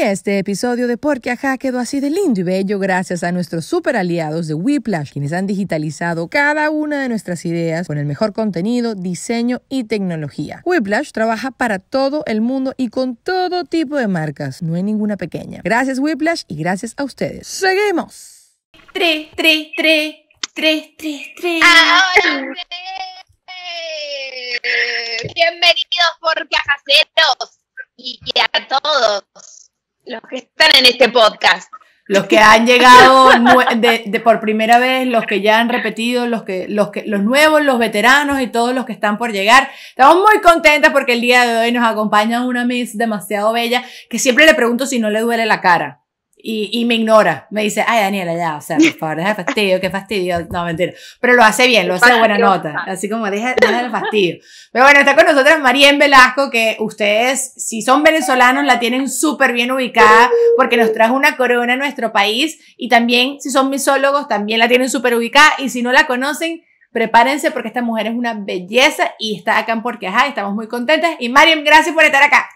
este episodio de Porque Ajá quedó así de lindo y bello gracias a nuestros super aliados de Whiplash, quienes han digitalizado cada una de nuestras ideas con el mejor contenido, diseño y tecnología. Whiplash trabaja para todo el mundo y con todo tipo de marcas, no hay ninguna pequeña. Gracias Whiplash y gracias a ustedes. ¡Seguimos! Tres, tres, tres, tres, tres, tres. Ahora sí. Bienvenidos por cajaceros y a todos los que están en este podcast. Los que han llegado de por primera vez, los que ya han repetido, los que, los que, los nuevos, los veteranos y todos los que están por llegar. Estamos muy contentas porque el día de hoy nos acompaña una Miss demasiado bella que siempre le pregunto si no le duele la cara. Y, y me ignora. Me dice, ay, Daniela, ya, o sea, por favor, deja el fastidio, qué fastidio. No, mentira. Pero lo hace bien, lo hace de buena nota. Así como, deja, deja el fastidio. Pero bueno, está con nosotras Marien Velasco, que ustedes, si son venezolanos, la tienen súper bien ubicada, porque nos trajo una corona a nuestro país. Y también, si son misólogos, también la tienen súper ubicada. Y si no la conocen, prepárense, porque esta mujer es una belleza y está acá en Porque Ajá, estamos muy contentas. Y Marien, gracias por estar acá.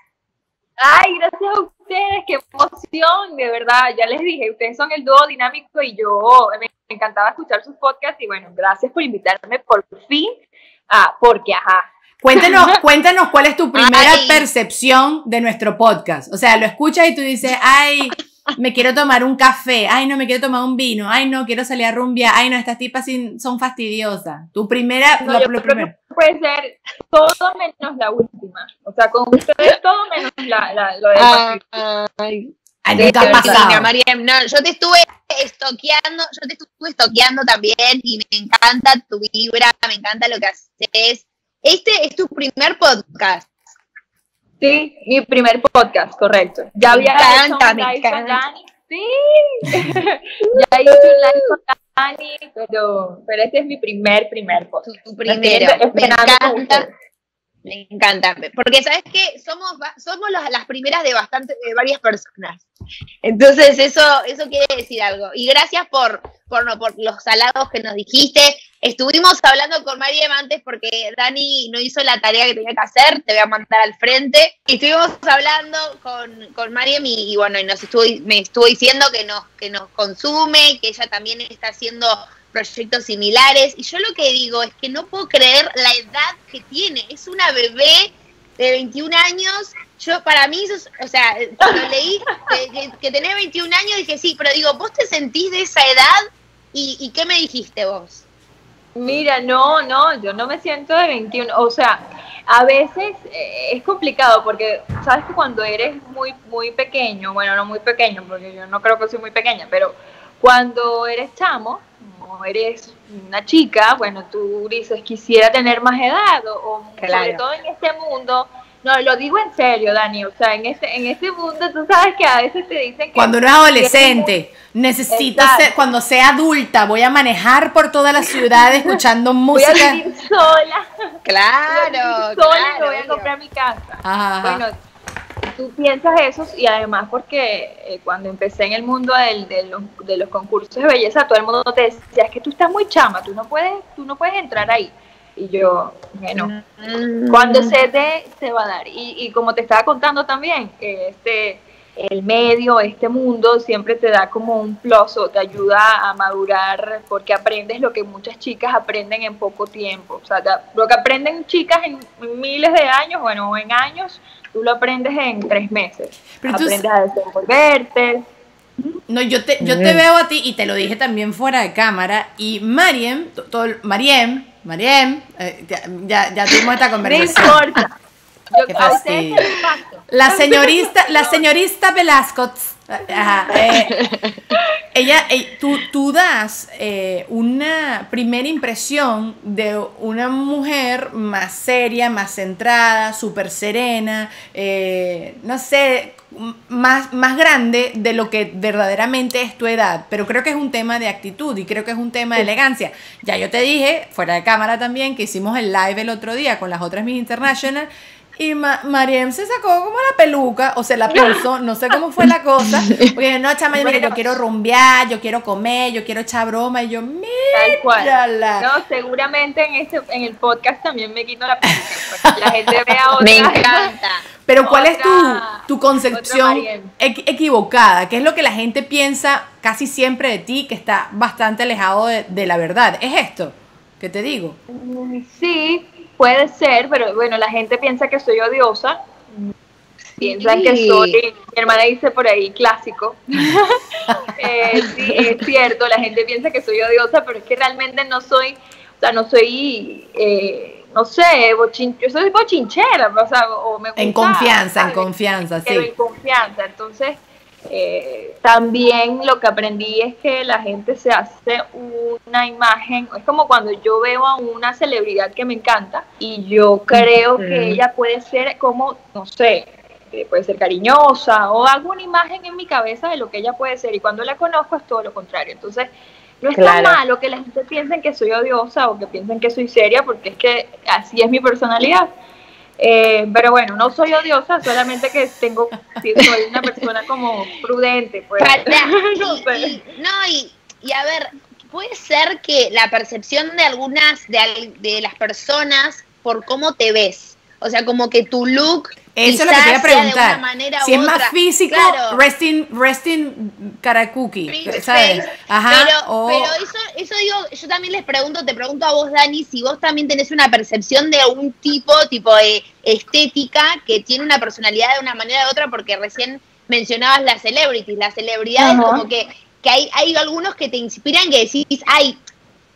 Ay, gracias a ustedes, qué emoción, de verdad, ya les dije, ustedes son el dúo dinámico y yo me encantaba escuchar sus podcasts y bueno, gracias por invitarme por fin a Porque Ajá. Cuéntanos, cuéntanos cuál es tu primera Ay. percepción de nuestro podcast. O sea, lo escuchas y tú dices, ay, me quiero tomar un café, ay, no, me quiero tomar un vino, ay, no, quiero salir a rumbear, ay, no, estas tipas son fastidiosas. Tu primera, No, lo, yo lo creo primero. que puede ser todo menos la última, o sea, con ustedes todo menos la, la, lo de Ah, Ay, Ay, qué nunca ha pasado. Mariam. No, yo te estuve estoqueando, yo te estuve estoqueando también y me encanta tu vibra, me encanta lo que haces. Este es tu primer podcast. Sí, mi primer podcast, correcto. Ya había hecho un live con. Dani. Sí, ya hice un live con Dani, pero, pero este es mi primer, primer podcast. Tu, primero. Me encanta. Me encanta, porque sabes que somos somos las, las primeras de bastante de varias personas. Entonces eso eso quiere decir algo. Y gracias por por, no, por los halagos que nos dijiste. Estuvimos hablando con Mariam antes porque Dani no hizo la tarea que tenía que hacer, te voy a mandar al frente. Estuvimos hablando con, con Mariam y, y bueno, y nos estuvo, me estuvo diciendo que nos, que nos consume, que ella también está haciendo proyectos similares. Y yo lo que digo es que no puedo creer la edad que tiene. Es una bebé de 21 años. Yo, para mí, o sea, cuando leí que, que- que tenés 21 años, dije sí, pero digo, ¿vos te sentís de esa edad? ¿Y, y qué me dijiste vos? Mira, no, no, yo no me siento de 21, o sea, a veces eh, es complicado porque sabes que cuando eres muy muy pequeño, bueno, no muy pequeño, porque yo no creo que soy muy pequeña, pero cuando eres chamo eres una chica, bueno, tú dices quisiera tener más edad o, sobre todo en este mundo, no, lo digo en serio, Dani, o sea, en este en este mundo tú sabes que a veces te dicen que Cuando uno es adolescente, necesito ser, cuando sea adulta, voy a manejar por toda la ciudad escuchando voy a música. vivir sola. Claro, sola y me claro, voy a comprar mi casa. Ajá, ajá. Bueno, tú piensas eso y además porque eh, cuando empecé en el mundo del- de, los, de los concursos de belleza, todo el mundo te decía, es que tú estás muy chama, tú no puedes, tú no puedes entrar ahí. Y yo, bueno, Mm. cuando se dé, se va a dar. Y, y como te estaba contando también, este, el medio, este mundo, siempre te da como un plus o te ayuda a madurar porque aprendes lo que muchas chicas aprenden en poco tiempo. O sea, lo que aprenden chicas en miles de años, bueno, o en años, tú lo aprendes en tres meses. Pero tú- aprendes a desenvolverte. No, yo te, yo te veo a ti y te lo dije también fuera de cámara. Y Mariem, to- todo, Mariem, Mariem, eh, ya, ya, ya tuvimos esta No conversación. importa. Yo, Qué fastidio. La señorista, la señorista Velasco, ajá, eh, ella, eh, tú, tú das eh, una primera impresión de una mujer más seria, más centrada, súper serena, no sé, más, más grande de lo que verdaderamente es tu edad, pero creo que es un tema de actitud y creo que es un tema de elegancia. Ya yo te dije, fuera de cámara también, que hicimos el live el otro día con las otras Miss International, Y Ma Mariem se sacó como la peluca, o se la puso, no sé cómo fue la cosa. Porque no, chama, mira, yo quiero rumbear, yo quiero comer, yo quiero echar broma. Y yo, mírala. No, seguramente en este en el podcast también me quito la peluca. La gente vea otra. Me encanta. Pero ¿cuál es tu, tu concepción equivocada? ¿Qué es lo que la gente piensa casi siempre de ti que está bastante alejado de, de la verdad? ¿Es esto que te digo? Sí, puede ser, pero bueno, la gente piensa que soy odiosa. Piensan que soy, mi hermana dice por ahí, clásico. Eh, sí, es cierto, la gente piensa que soy odiosa, pero es que realmente no soy, o sea, no soy, eh, no sé, bochin- yo soy bochinchera, o sea, o me En confianza, en confianza, pero sí. en confianza. Entonces, eh, también lo que aprendí es que la gente se hace una imagen, es como cuando yo veo a una celebridad que me encanta y yo creo que ella puede ser como, no sé, eh, puede ser cariñosa o alguna imagen en mi cabeza de lo que ella puede ser y cuando la conozco es todo lo contrario. Entonces, no es tan Claro. malo que la gente piense que soy odiosa o que piensen que soy seria porque es que así es mi personalidad. Eh, pero bueno, no soy odiosa, solamente que tengo, soy una persona como prudente. Pues. No y- y- no, y, y a ver, puede ser que la percepción de algunas, de, de las personas por cómo te ves, o sea, como que tu look Eso es lo que te iba a preguntar. Si es más físico, Claro. resting, resting Face, ¿sabes? Ajá. Pero, o- pero eso, eso digo, yo también les pregunto, te pregunto a vos, Dani, si vos también tenés una percepción de un tipo, tipo de estética, que tiene una personalidad de una manera u otra, porque recién mencionabas las celebrities, las celebridades Ajá. como que, que hay, hay algunos que te inspiran que decís, ay,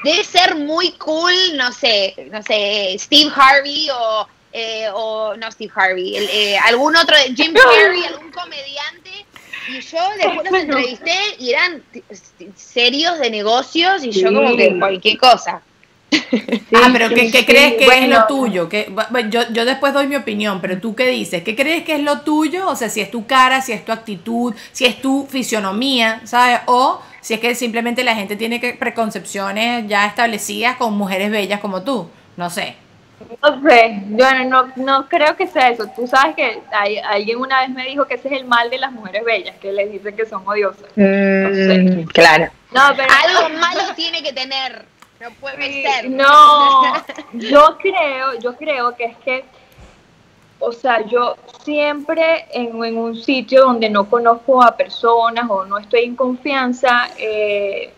debe ser muy cool, no sé, no sé, Steve Harvey o, eh, o no Steve Harvey, el, eh, algún otro, Jim Carrey, algún comediante. Y yo después los entrevisté y eran serios de negocios y yo Sí. como que cualquier cosa. ah, pero ¿qué, sí, qué sí, crees que es bueno. lo tuyo? ¿Qué- bu- bu- yo, yo después doy mi opinión, pero tú qué dices? ¿Qué crees que es lo tuyo? O sea, si es tu cara, si es tu actitud, si es tu fisionomía, ¿sabes? O si es que simplemente la gente tiene que preconcepciones ya establecidas con mujeres bellas como tú. No sé. No sé, yo no, no, creo que sea eso. Tú sabes que hay, alguien una vez me dijo que ese es el mal de las mujeres bellas, que les dicen que son odiosas. sé. claro. No, pero Algo malo tiene que tener. No puede Sí, ser. No, yo creo, yo creo que es que, o sea, yo siempre en, en un sitio donde no conozco a personas o no estoy en confianza, eh,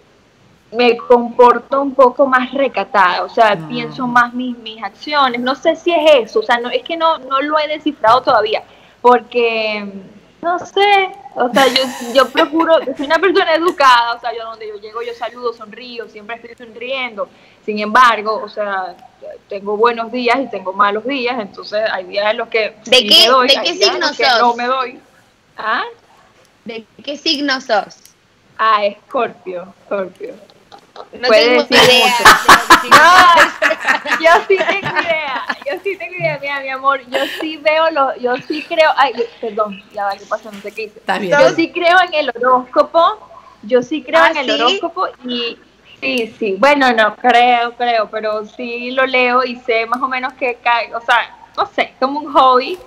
me comporto un poco más recatada, o sea, Mm. pienso más mis, mis acciones, no sé si es eso, o sea, no, es que no, no lo he descifrado todavía, porque, no sé, o sea, yo, yo procuro, yo soy una persona educada, o sea, yo donde yo llego yo saludo, sonrío, siempre estoy sonriendo, sin embargo, o sea, tengo buenos días y tengo malos días, entonces hay días en los que ¿De sí qué- me doy, de qué signo sos? no me doy. ¿Ah? ¿De qué signo sos? Ah, Escorpio, Escorpio. No tengo decir idea. mucho. lo No, yo sí tengo idea, yo sí tengo idea, mira, mi amor, yo sí veo los, yo sí creo, ay, perdón, ya va, ¿qué pasa? No sé qué hice. Está bien. Yo sí creo en el horóscopo, yo sí creo ¿Ah, en el sí? horóscopo y sí, sí, bueno, no creo, creo, pero sí lo leo y sé más o menos que cae, o sea, no sé, como un hobby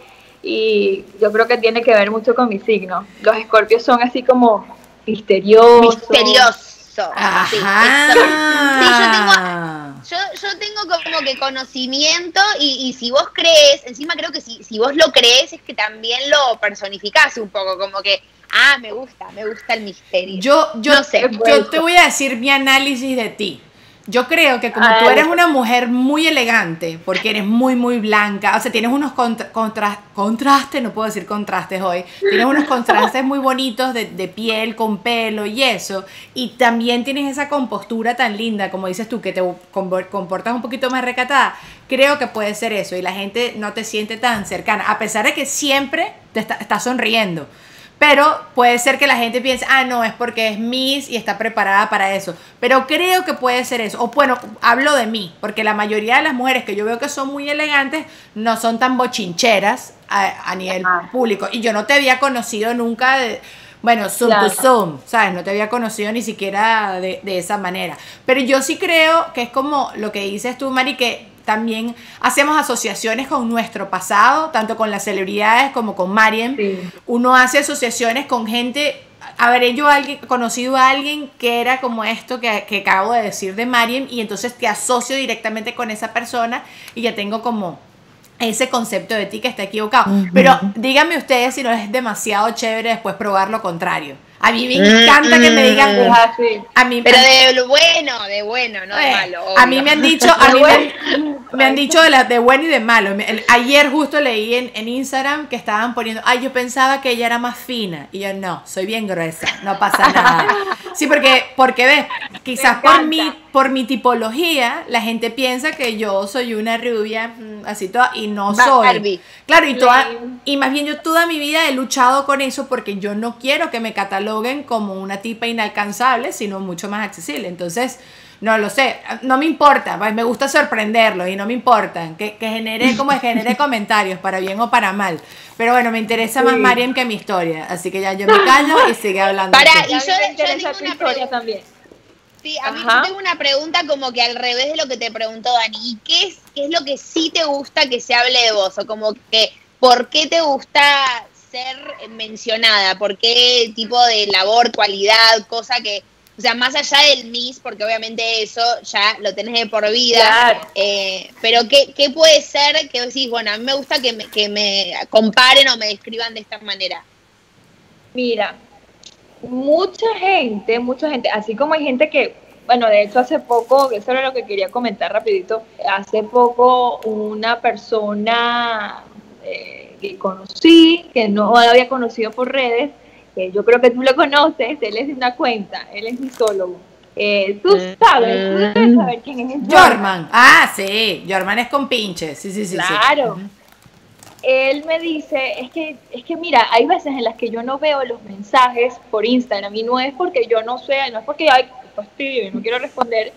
y yo creo que tiene que ver mucho con mi signo. Los escorpios son así como misteriosos. Misterioso. Sí, Ajá. exacto. Sí, yo tengo, yo, yo tengo como que conocimiento y, y si vos crees, encima creo que si, si vos lo crees es que también lo personificás un poco, como que, ah, me gusta, me gusta el misterio. Yo, yo, No sé. yo te voy a decir mi análisis de ti. Yo creo que como tú eres una mujer muy elegante, porque eres muy, muy blanca, o sea, tienes unos contra- contra- contrastes, no puedo decir contrastes hoy, tienes unos contrastes muy bonitos de, de piel con pelo y eso, y también tienes esa compostura tan linda, como dices tú, que te com- comportas un poquito más recatada, creo que puede ser eso, y la gente no te siente tan cercana, a pesar de que siempre te está, sonriendo. Pero puede ser que la gente piense, ah, no, es porque es Miss y está preparada para eso. Pero creo que puede ser eso. O bueno, hablo de mí, porque la mayoría de las mujeres que yo veo que son muy elegantes no son tan bochincheras a, a nivel público. Y yo no te había conocido nunca de, bueno, Zoom Claro. to Zoom, ¿sabes? No te había conocido ni siquiera de, de esa manera. Pero yo sí creo que es como lo que dices tú, Mari, que también hacemos asociaciones con nuestro pasado, tanto con las celebridades como con Mariam. Uno hace asociaciones con gente habré yo alguien, conocido a alguien que era como esto que, que acabo de decir de Mariam y entonces te asocio directamente con esa persona y ya tengo como ese concepto de ti que está equivocado. Pero díganme ustedes si no es demasiado chévere después probar lo contrario. A mí me encanta que me digan. A mí, Pero de lo bueno, de bueno, no de eh, malo. A mí me han dicho, a mí me, han dicho de, la, de bueno y de malo. Ayer justo leí en, en, Instagram que estaban poniendo, ay, yo pensaba que ella era más fina. Y yo, no, soy bien gruesa, no pasa nada. Sí, porque, porque ves, quizás por mi, por mi tipología, la gente piensa que yo soy una rubia mm, así toda, y no soy. Claro, y, toda, y más bien yo toda mi vida he luchado con eso porque yo no quiero que me cataloguen como una tipa inalcanzable, sino mucho más accesible. Entonces, no lo sé, no me importa, pues, me gusta sorprenderlo y no me importa que, que genere como genere comentarios para bien o para mal. Pero bueno, me interesa más Mariam que mi historia, así que ya yo me callo y sigue hablando. Para, y yo, yo tengo una historia también. Sí, a mí tengo una pregunta como que al revés de lo que te preguntó Dani. ¿Y qué es, qué es lo que sí te gusta que se hable de vos? O como que, ¿por qué te gusta ser mencionada? ¿Por qué tipo de labor, cualidad, cosa que, o sea, más allá del Miss, porque obviamente eso ya lo tenés de por vida, eh, pero ¿qué, ¿qué, puede ser que decís, bueno, a mí me gusta que me, que me comparen o me describan de esta manera? Mira, mucha gente, mucha gente, así como hay gente que, bueno, de hecho hace poco, eso era lo que quería comentar rapidito, hace poco una persona eh, que conocí, que no había conocido por redes, que yo creo que tú lo conoces, él es de una cuenta, él es misólogo. Eh, tú mm, sabes, tú debes saber quién es Jorman. Ah, sí, Jorman es con pinches, sí, sí, sí. Claro él me dice, es que, es que mira, hay veces en las que yo no veo los mensajes por Instagram y no es porque yo no sé, no es porque hay fastidio y no quiero responder,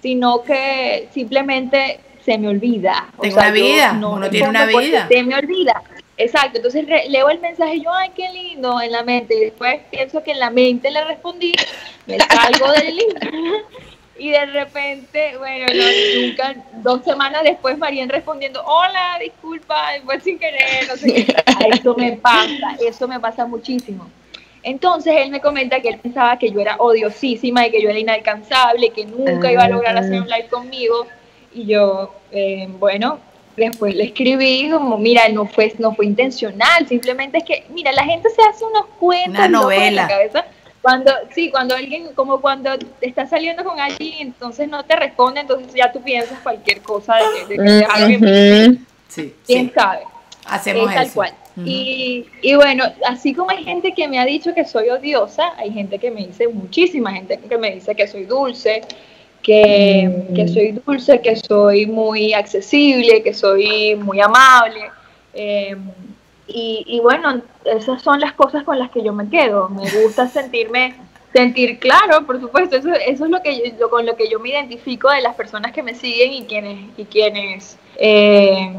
sino que simplemente se me olvida. Tengo una vida, no, uno tiene una vida. Se me olvida. Exacto, entonces leo el mensaje y yo, ay, qué lindo en la mente, y después pienso que en la mente le respondí, me salgo del lindo y de repente, bueno, nunca, dos semanas después Marían respondiendo, hola, disculpa, fue sin querer, no sé qué. Eso me pasa, eso me pasa muchísimo. Entonces él me comenta que él pensaba que yo era odiosísima y que yo era inalcanzable, que nunca iba a lograr hacer un live conmigo. Y yo, eh, bueno, después le escribí como, mira, no fue, no fue intencional, simplemente es que, mira, la gente se hace unos cuentos Una novela. en la cabeza cuando, sí, cuando alguien, como cuando está saliendo con alguien, entonces no te responde, entonces ya tú piensas cualquier cosa de que, de alguien. Sí, ¿Quién sabe? Hacemos tal cual. y, y, bueno, así como hay gente que me ha dicho que soy odiosa, hay gente que me dice, muchísima gente que me dice que soy dulce, que, que soy dulce, que soy muy accesible, que soy muy amable. Eh, y, bueno, esas son las cosas con las que yo me quedo. Me gusta sentirme, sentir claro, por supuesto, eso, eso es lo que con lo que yo me identifico de las personas que me siguen y quienes, y quienes eh,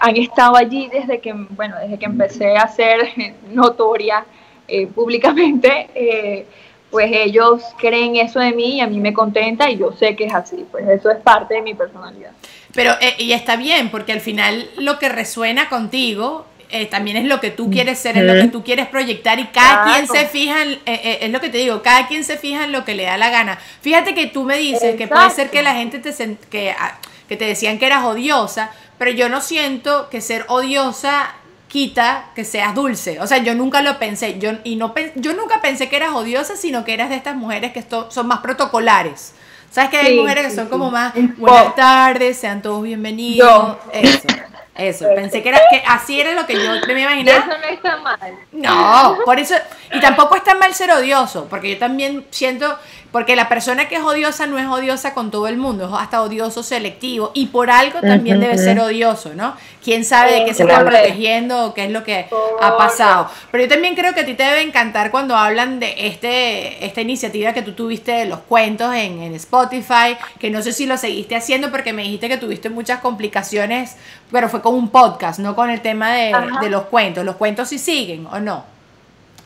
han estado allí desde que, bueno, desde que empecé a ser notoria eh, públicamente. Eh, pues ellos creen eso de mí y a mí me contenta y yo sé que es así, pues eso es parte de mi personalidad. Pero, y está bien, porque al final lo que resuena contigo eh, también es lo que tú quieres ser, es lo que tú quieres proyectar y cada quien se fija, en, eh, eh, es lo que te digo, cada quien se fija en lo que le da la gana. Fíjate que tú me dices que puede ser que la gente te, que, ah, que te decían que eras odiosa, pero yo no siento que ser odiosa quita que seas dulce. O sea, yo nunca lo pensé. Yo, y no, yo nunca pensé que eras odiosa, sino que eras de estas mujeres que esto, son más protocolares. ¿Sabes que hay mujeres que son como más buenas tardes, sean todos bienvenidos? Eso. Eso, pensé que era que así era lo que yo me imaginaba. Eso no está mal. No, por eso, y tampoco está mal ser odioso, porque yo también siento, porque la persona que es odiosa no es odiosa con todo el mundo, es hasta odioso selectivo. Y por algo también debe ser odioso, ¿no? Quién sabe de qué se está protegiendo o qué es lo que ha pasado. Pero yo también creo que a ti te debe encantar cuando hablan de este, esta iniciativa que tú tuviste de los cuentos en, en Spotify, que no sé si lo seguiste haciendo porque me dijiste que tuviste muchas complicaciones, pero fue con un podcast, no con el tema de, de los cuentos. ¿Los cuentos sí siguen o no?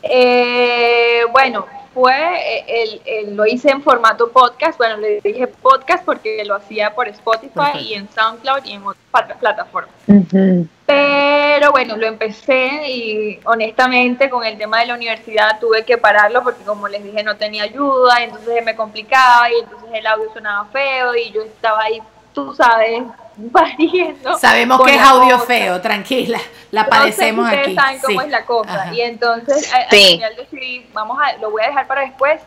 Eh, bueno, fue, eh, el, el- lo hice en formato podcast, bueno, le dije podcast porque lo hacía por Spotify Perfecto. y en SoundCloud y en otras plat- plataformas. Pero bueno, lo empecé y honestamente con el tema de la universidad tuve que pararlo porque como les dije no tenía ayuda, y entonces me complicaba y entonces el audio sonaba feo y yo estaba ahí, tú sabes, Sabemos que es audio cosa. feo, tranquila, la No sé si padecemos ustedes aquí. saben cómo sí. es la cosa. Ajá. Y entonces al final decidí, vamos a, lo voy a dejar para después,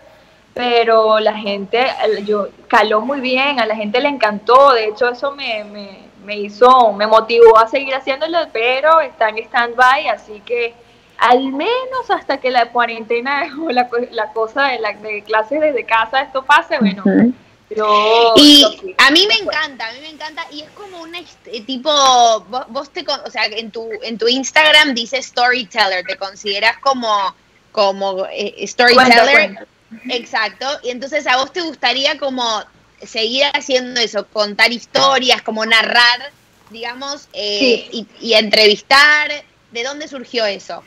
pero la gente, yo caló muy bien, a la gente le encantó, de hecho eso me, me, me hizo, me motivó a seguir haciéndolo, pero está en stand-by, así que al menos hasta que la cuarentena o la, co- la cosa de, la, de clases desde casa esto pase, bueno, yo... Y sí. a mí me encanta, a mí me encanta, y es como hist- eh, tipo, vos, vos te, o sea, en tu, en tu Instagram dice storyteller, te consideras como, como eh, storyteller, exacto, y entonces a vos te gustaría como seguir haciendo eso, contar historias, como narrar, digamos, eh, y, y entrevistar, ¿de dónde surgió eso?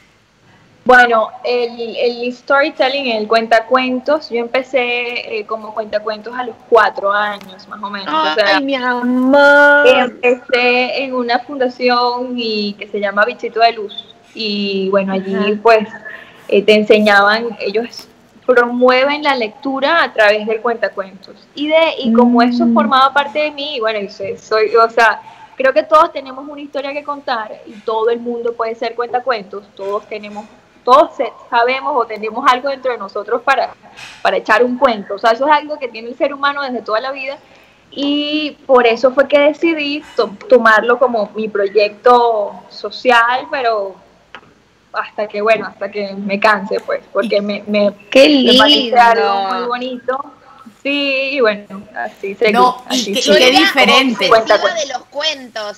Bueno, el, el storytelling, el cuentacuentos, yo empecé eh, como cuentacuentos a los cuatro años más o menos. o sea, mi amor. empecé en una fundación y que se llama Bichito de Luz. Y bueno, allí Ajá. pues eh, te enseñaban, ellos promueven la lectura a través del cuentacuentos. Y de y como eso Mm. formaba parte de mí, bueno, y soy, soy- o sea, creo que todos tenemos una historia que contar y todo el mundo puede ser cuentacuentos, todos tenemos todos se- sabemos o tenemos algo dentro de nosotros para, para echar un cuento. O sea, eso es algo que tiene el ser humano desde toda la vida. Y por eso fue que decidí to- tomarlo como mi proyecto social, pero hasta que, bueno, hasta que me canse, pues, porque me, me, Qué me parece algo muy lindo. bonito. Sí, y bueno, así seguí. No, y así que- seguí. qué era diferente. obsesiva Cuenta, de los cuentos.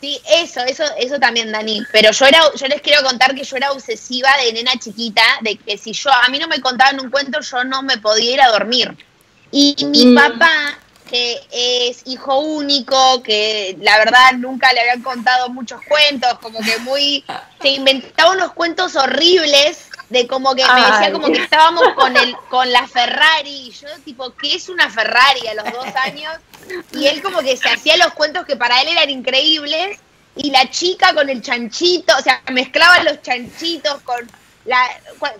Sí, eso, eso, eso también, Dani. Pero yo era, yo les quiero contar que yo era obsesiva de nena chiquita, de que si yo, a mí no me contaban un cuento, yo no me podía ir a dormir. Y mi Mm. papá, que es hijo único, que la verdad nunca le habían contado muchos cuentos, como que muy, se inventaba unos cuentos horribles de como que me decía como que estábamos con el, con la Ferrari, y yo tipo, ¿qué es una Ferrari a los dos años? Y él como que se hacía los cuentos que para él eran increíbles, y la chica con el chanchito, o sea, mezclaba los chanchitos con la,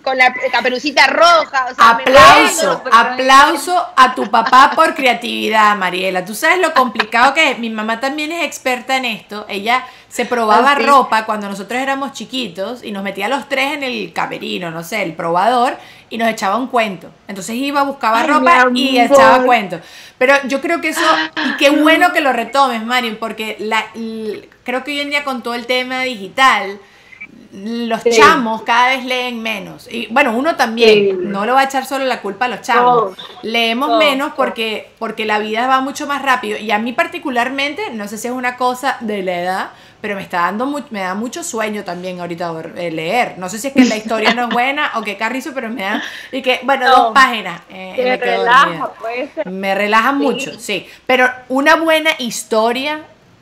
con la caperucita roja, o sea, Aplauso, aplauso a tu papá por creatividad, Mariela. Tú sabes lo complicado que es. Mi mamá también es experta en esto. Ella se probaba Ah, ropa cuando nosotros éramos chiquitos y nos metía a los tres en el camerino, no sé, el probador y nos echaba un cuento. Entonces iba, buscaba Ay, ropa y echaba cuentos. Pero yo creo que eso, y qué bueno que lo retomes, Mario, porque la, creo que hoy en día con todo el tema digital, los Sí. chamos cada vez leen menos. Y bueno, uno también, Sí. no le va a echar solo la culpa a los chamos. Leemos menos porque, porque la vida va mucho más rápido. Y a mí particularmente, no sé si es una cosa de la edad, pero me está dando me da mucho sueño también ahorita eh, leer. No sé si es que la historia no es buena o que carrizo, pero me da. Y que, bueno, No. dos páginas. eh, me relaja, puede ser. Me relaja mucho, sí. Pero una buena historia,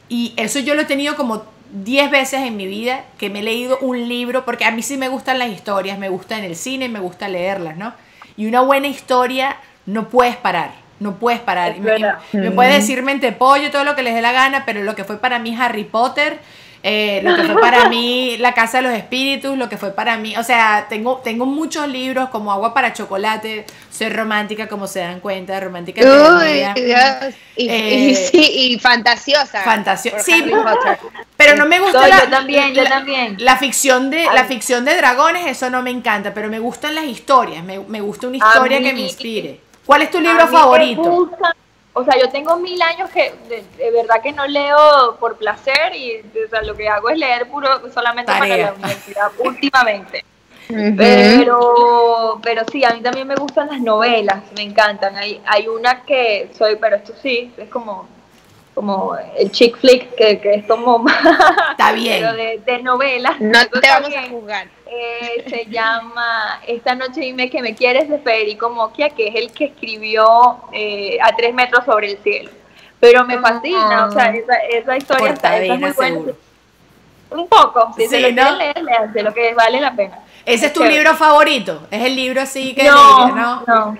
y eso yo lo he tenido como 10 veces en mi vida, que me he leído un libro, porque a mí sí me gustan las historias, me gusta en el cine, me gusta leerlas, ¿no? Y una buena historia no puedes parar, no puedes parar. Me, me puede decir mente pollo, todo lo que les dé la gana, pero lo que fue para mí Harry Potter, eh, lo que fue para mí La Casa de los Espíritus, lo que fue para mí, o sea, tengo, tengo muchos libros como Agua para Chocolate, soy romántica, como se dan cuenta, romántica. Uy. Dios. Y, Eh, y sí, y fantasiosa. fantasio- por sí. Pero no me gusta la, yo también, yo la- también. la ficción de la ficción de dragones, eso no me encanta, pero me gustan las historias, me, me gusta una historia que me inspire. ¿Cuál es tu A libro me favorito? gusta- o sea, yo tengo mil años que de, de verdad que no leo por placer y o sea, lo que hago es leer puro solamente Tarea. para la universidad últimamente. Pero, pero sí, a mí también me gustan las novelas, me encantan. Hay, hay una que soy, pero esto sí, es como, como el chick flick, que, que es como Está bien. pero de, de novelas. No te vamos a juzgar. Eh, se llama Esta noche dime que me quieres de Federico Moquia, que es el que escribió eh, A tres metros sobre el cielo. Pero me fascina, o sea, esa, esa historia está, esa es muy buena. Un poco, si se Sí, lo ¿no? quieren leer, léanse, lo que vale la pena. Ese es tu chévere. libro favorito. Es el libro así que No, ¿no? no.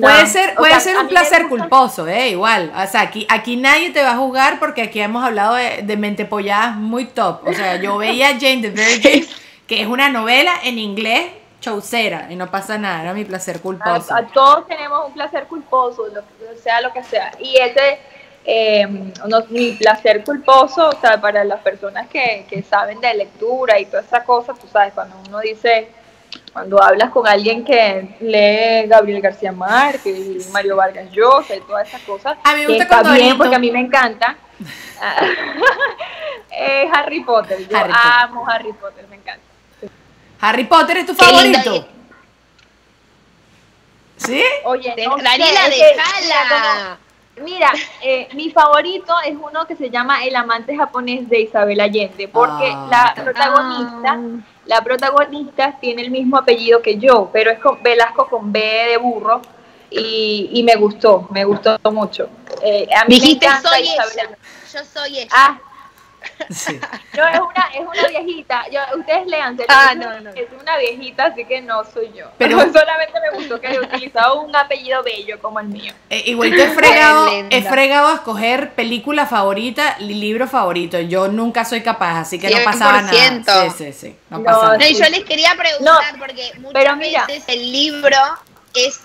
Puede ser, O puede sea, ser un placer culposo, eh, igual. O sea, aquí, aquí nadie te va a juzgar porque aquí hemos hablado de, de mentepolladas muy top. O sea, yo veía Jane the Virgin, que es una novela en inglés chaucera, y no pasa nada, era mi placer culposo. A, a todos tenemos un placer culposo, lo que sea lo que sea. Y ese, eh, no- mi placer culposo, o sea, para las personas que, que saben de lectura y toda esa cosa, tú sabes, cuando uno dice, cuando hablas con alguien que lee Gabriel García Márquez y Mario Vargas Llosa y todas esas cosas, A mí me que gusta está bien porque a mí me encanta. Ah, es Harry Potter, yo Harry Potter. amo Harry Potter, me encanta. Harry Potter es tu Qué lindo. favorito. ¿Sí? Oye, no Daniela, déjala. Mira, eh, mi favorito es uno que se llama El amante japonés de Isabel Allende, porque Ah, la ta- protagonista, la protagonista tiene el mismo apellido que yo, pero es con Velasco con B de burro y, y me gustó, me gustó mucho. Eh, a mí Dijiste me encanta soy Isabel ella. Yo soy ella. Ah, Sí. no, es una, es una viejita. Yo, ustedes lean, Ah, es, no, no. es una viejita, así que no soy yo. Pero- solamente me gustó que haya utilizado un apellido bello como el mío. Eh, igual te he fregado, he fregado a escoger película favorita y libro favorito. Yo nunca soy capaz, así que no pasaba nada. 100%. Sí, sí, sí. No, No, pasa nada. No, y yo les quería preguntar, No, porque muchas pero mira. veces el libro es.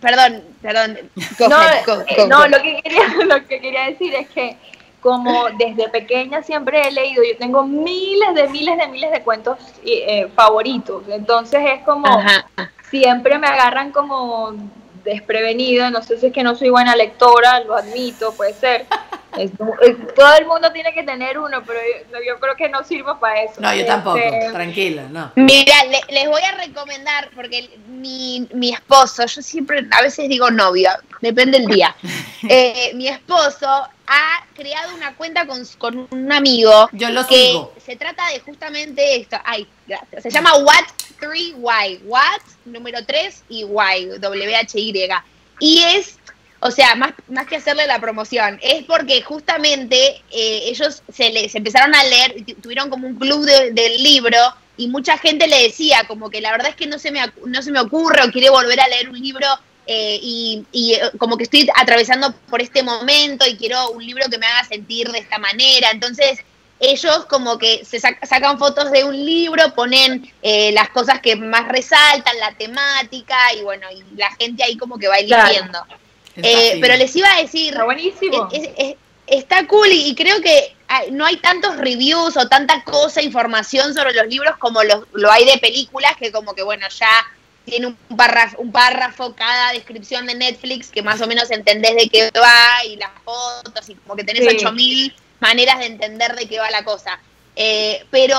Perdón, perdón. Go no, ahead, go, eh, go, no lo que quería lo que quería decir es que como desde pequeña siempre he leído yo tengo miles de miles de miles de cuentos eh, favoritos entonces es como Ajá. siempre me agarran como desprevenida no sé si es que no soy buena lectora lo admito puede ser Es- es- todo el mundo tiene que tener uno pero yo, yo creo que no sirvo para eso No, yo tampoco. Este, Tranquila, no. Mira, le- les voy a recomendar, porque mi, mi esposo, yo siempre, a veces digo novio, depende del día. Eh, mi esposo ha creado una cuenta con, con un amigo Yo lo que sigo. se trata de justamente esto. Ay, gracias. Se llama What 3Y. What, número 3 y Y, W-H-Y. Y es, o sea, más, más que hacerle la promoción, es porque justamente eh, ellos se, les empezaron a leer, tuvieron como un club de- del libro y mucha gente le decía como que la verdad es que no se me, no se me ocurre o quiere volver a leer un libro eh, y, y, eh, como que estoy atravesando por este momento y quiero un libro que me haga sentir de esta manera. Entonces, ellos como que se sac- sacan fotos de un libro, ponen eh, las cosas que más resaltan, la temática y bueno, y la gente ahí como que va Claro. eligiendo. Está Eh, pero les iba a decir, está buenísimo es- es- es- está cool y, y creo que hay- no hay tantos reviews o tanta cosa, información sobre los libros como los- lo hay de películas, que como que bueno, ya tiene un párrafo, un párrafo cada descripción de Netflix que más o menos entendés de qué va y las fotos y como que tenés Sí. 8000 maneras de entender de qué va la cosa. Eh, pero,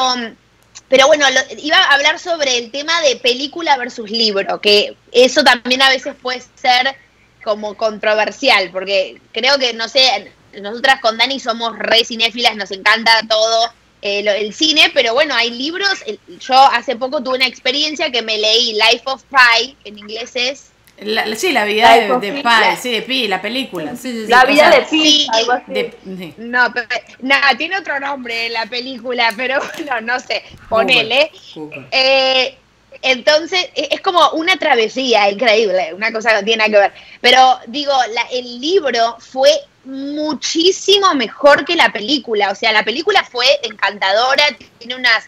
pero bueno, lo- iba a hablar sobre el tema de película versus libro, que eso también a veces puede ser como controversial, porque creo que, no sé, nosotras con Dani somos re cinéfilas, nos encanta todo eh, el cine, pero bueno, hay libros, el- yo hace poco tuve una experiencia que me leí Life of Pi, que en inglés es... La- sí, la vida Life de, de sí, de Pi, la película. Sí, sí, sí, la vida sea, de Pi sí, algo así de- sí. No, pero, nada, tiene otro nombre la película, pero bueno, no sé, ponele. Eh, entonces, e- es como una travesía increíble, una cosa que no tiene nada que ver. Pero digo, la- el libro fue muchísimo mejor que la película. O sea, la película fue encantadora, tiene unas,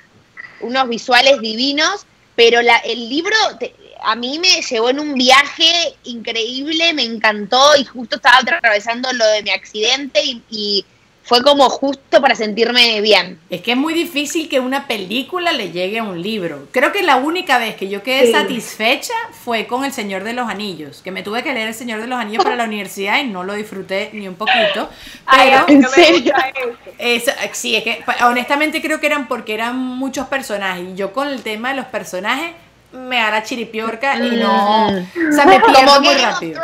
unos visuales divinos, pero la, el libro te- a mí me llevó en un viaje increíble, me encantó y justo estaba atravesando lo de mi accidente y, y fue como justo para sentirme bien. Es que es muy difícil que una película le llegue a un libro. Creo que la única vez que yo quedé Sí. satisfecha fue con El Señor de los Anillos, que me tuve que leer El Señor de los Anillos para la universidad y no lo disfruté ni un poquito. Pero me serio? eso. es- sí, es que honestamente creo que eran porque eran muchos personajes y yo con el tema de los personajes me da la chiripiorca y no, o sea, me pierdo muy rápido.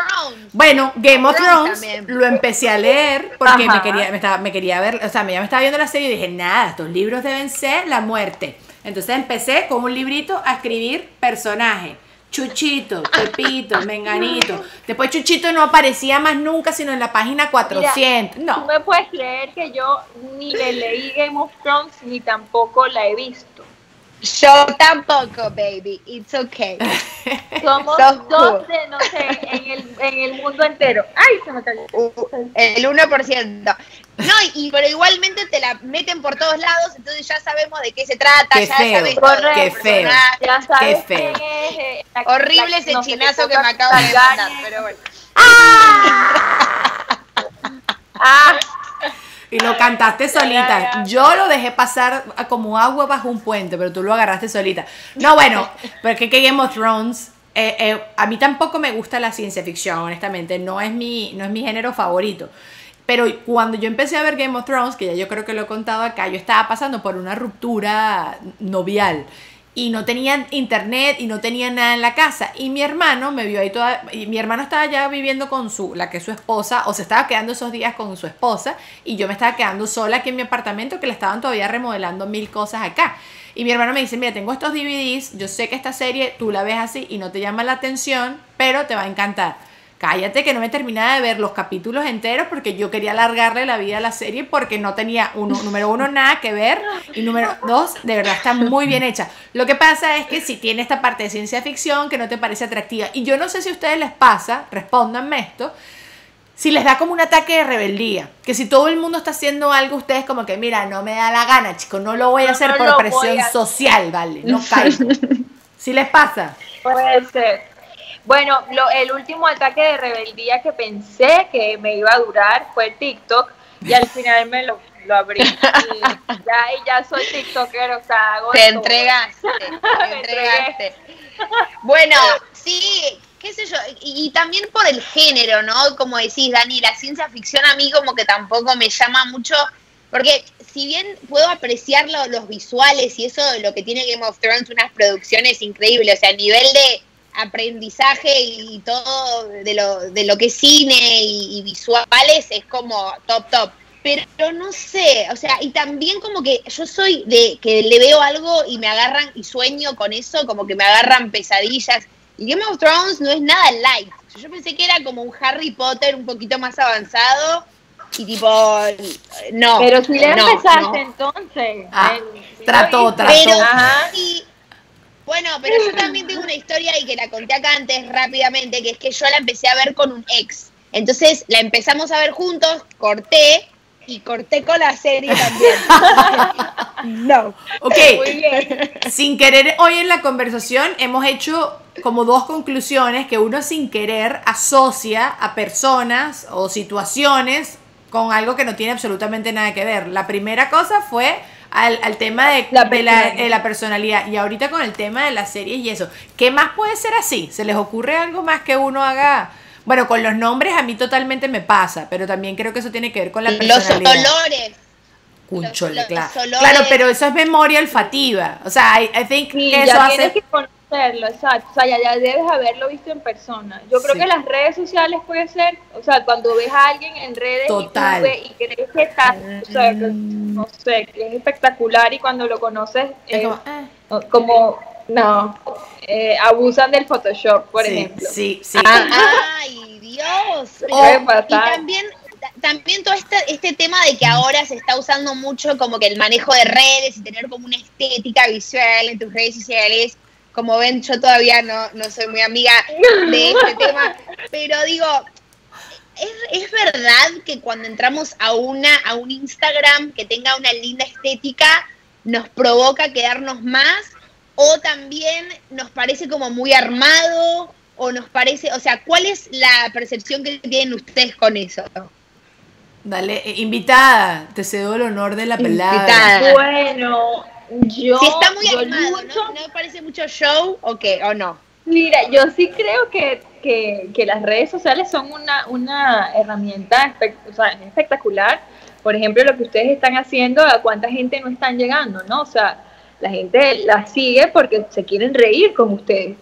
Bueno, Game of Thrones también. lo empecé a leer porque me quería, me, estaba, me quería ver, o sea, me- ya me estaba viendo la serie y dije, nada, estos libros deben ser la muerte. Entonces empecé con un librito a escribir personajes. Chuchito, Pepito, Menganito. Después Chuchito no aparecía más nunca, sino en la página 400. Tú No, me puedes creer que yo ni le leí Game of Thrones ni tampoco la he visto. Yo tampoco, baby. It's okay. Somos So dos de, no sé, en el, en el mundo entero. ¡Ay, se me cayó! Uh, el 1%. No, y pero igualmente te la meten por todos lados, entonces ya sabemos de qué se trata, Qué ya feo, sabes qué feo. Ya sabes Qué feo. quién es, eh, la- Horrible la- ese no chinazo que me acabo de mandar, pero bueno. Ah, Y lo cantaste solita. Yo lo dejé pasar como agua bajo un puente, pero tú lo agarraste solita. No, bueno, porque que Game of Thrones. eh, eh, a mí tampoco me gusta la ciencia ficción, honestamente. No es mi, no es mi género favorito. Pero cuando yo empecé a ver Game of Thrones, que ya yo creo que lo he contado acá, yo estaba pasando por una ruptura novial. Y no tenía internet y no tenía nada en la casa. Y mi hermano me vio ahí toda. Y mi hermano estaba ya viviendo con su, la que es su esposa, o se estaba quedando esos días con su esposa. Y yo me estaba quedando sola aquí en mi apartamento, que le estaban todavía remodelando mil cosas acá. Y mi hermano me dice: Mira, tengo estos DVDs. Yo sé que esta serie tú la ves así y no te llama la atención, pero te va a encantar. Cállate que no me terminaba de ver los capítulos enteros porque yo quería alargarle la vida a la serie porque no tenía, uno, número uno, nada que ver y número dos, de verdad está muy bien hecha. Lo que pasa es que si tiene esta parte de ciencia ficción que no te parece atractiva y yo no sé si a ustedes les pasa, respóndanme esto, si les da como un ataque de rebeldía, que si todo el mundo está haciendo algo, ustedes como que, mira, no me da la gana, chicos, no lo voy a hacer no por presión a social, ¿vale? No caigo. Si les pasa. puede ser. Bueno, lo- el último ataque de rebeldía que pensé que me iba a durar fue TikTok y al final me lo, lo abrí. Y ya, y ya soy TikToker, o sea, hago Te todo. entregaste, te entregaste. Bueno, sí, qué sé yo, y, y también por el género, ¿no? Como decís, Dani, la ciencia ficción a mí como que tampoco me llama mucho, porque si bien puedo apreciar lo- los visuales y eso de lo que tiene Game of Thrones, unas producciones increíbles, o sea, a nivel de aprendizaje y todo de lo, de lo que es cine y, y visuales es como top top. Pero no sé, o sea, y también como que yo soy de que le veo algo y me agarran y sueño con eso, como que me agarran pesadillas. Y Game of Thrones no es nada light. Yo pensé que era como un Harry Potter un poquito más avanzado y tipo, no. Pero si le no, empezaste no. entonces. Ah, eh, trató, trató. Pero Ajá. sí, bueno, pero yo también tengo una historia y que la conté acá antes rápidamente, que es que yo la empecé a ver con un ex. Entonces la empezamos a ver juntos, corté y corté con la serie también. no. Ok, Muy bien. sin querer hoy en la conversación hemos hecho como dos conclusiones que uno sin querer asocia a personas o situaciones con algo que no tiene absolutamente nada que ver. La primera cosa fue al, al tema de La de la, personalidad. de la personalidad y ahorita con el tema de las series y eso. ¿Qué más puede ser así? ¿Se les ocurre algo más que uno haga? Bueno, con los nombres a mí totalmente me pasa, pero también creo que eso tiene que ver con la Los personalidad. olores. Cúnchole, los claro. olores. Claro, pero eso es memoria olfativa. O sea, I, I think Sí, que ya eso hace. que conocerlo, exacto. O sea, ya, ya debes haberlo visto en persona. Yo creo Sí. que las redes sociales puede ser, o sea, cuando ves a alguien en redes Total. y, y crees que está, o sea, que, no sé, que es espectacular y cuando lo conoces, Es eh, como, ah, como, no, eh, abusan del Photoshop, por sí, ejemplo. Sí, sí. Ah, Ay, Dios. Y también, ta- también todo este, este tema de que ahora se está usando mucho como que el manejo de redes y tener como una estética visual en tus redes sociales. Como ven, yo todavía no, no soy muy amiga de este tema, pero digo, ¿es, es verdad que cuando entramos a, una, a un Instagram que tenga una linda estética nos provoca quedarnos más? ¿O también nos parece como muy armado? ¿O nos parece, o sea, cuál es la percepción que tienen ustedes con eso? Dale, eh, invitada, te cedo el honor de la palabra. Invitada. Bueno, yo, si está muy lucho- ¿no? ¿no parece mucho show o qué? ¿O no? Mira, yo sí creo que, que, que las redes sociales son una, una herramienta o sea, espectacular. Por ejemplo, lo que ustedes están haciendo, a cuánta gente no están llegando, ¿no? O sea, la gente las sigue porque se quieren reír con ustedes.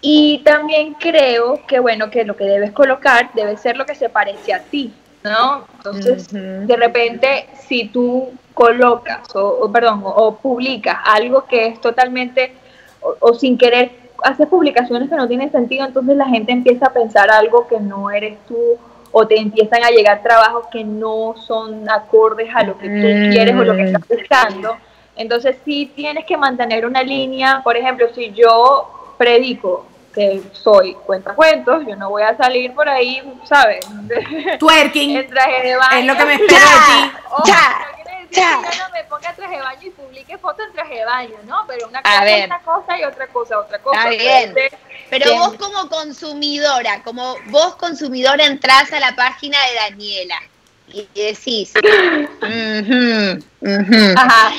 Y también creo que, bueno, que lo que debes colocar debe ser lo que se parece a ti, ¿no? Entonces, de repente, si tú colocas, o, o, perdón, o, publicas algo que es totalmente, o, o sin querer, haces publicaciones que no tienen sentido, entonces la gente empieza a pensar algo que no eres tú, o te empiezan a llegar trabajos que no son acordes a lo que tú Mm. quieres o lo que estás buscando. Entonces sí tienes que mantener una línea, por ejemplo, si yo predico que soy cuentacuentos, yo no voy a salir por ahí, ¿sabes? Twerking. en traje de baño. Es lo que me espero de ti. Ya, no quiere decir ya. que yo no me ponga traje de baño y publique fotos en traje de baño, ¿no? Pero una A cosa ver. es una cosa y otra cosa otra cosa. Está bien. ser Pero que- vos como consumidora, como vos consumidora entras a la página de Daniela y decís, "Ujú, ujú". Ajá.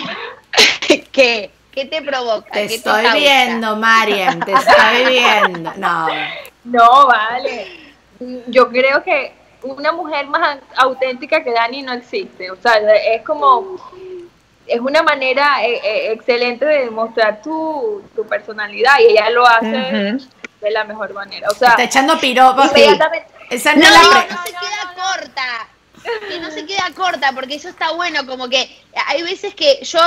¿qué? ¿Qué te provoca? Te ¿Qué estoy viendo, Mariam, te estoy viendo. No. No, vale. Yo creo que una mujer más auténtica que Dani no existe. O sea, es como, es una manera eh, eh, excelente de demostrar tu, tu personalidad y ella lo hace de la mejor manera. O sea, Está echando piropas. inmediatamente- Esa No, no la no se no, queda no, no. corta. Que no se queda corta, porque eso está bueno, como que hay veces que yo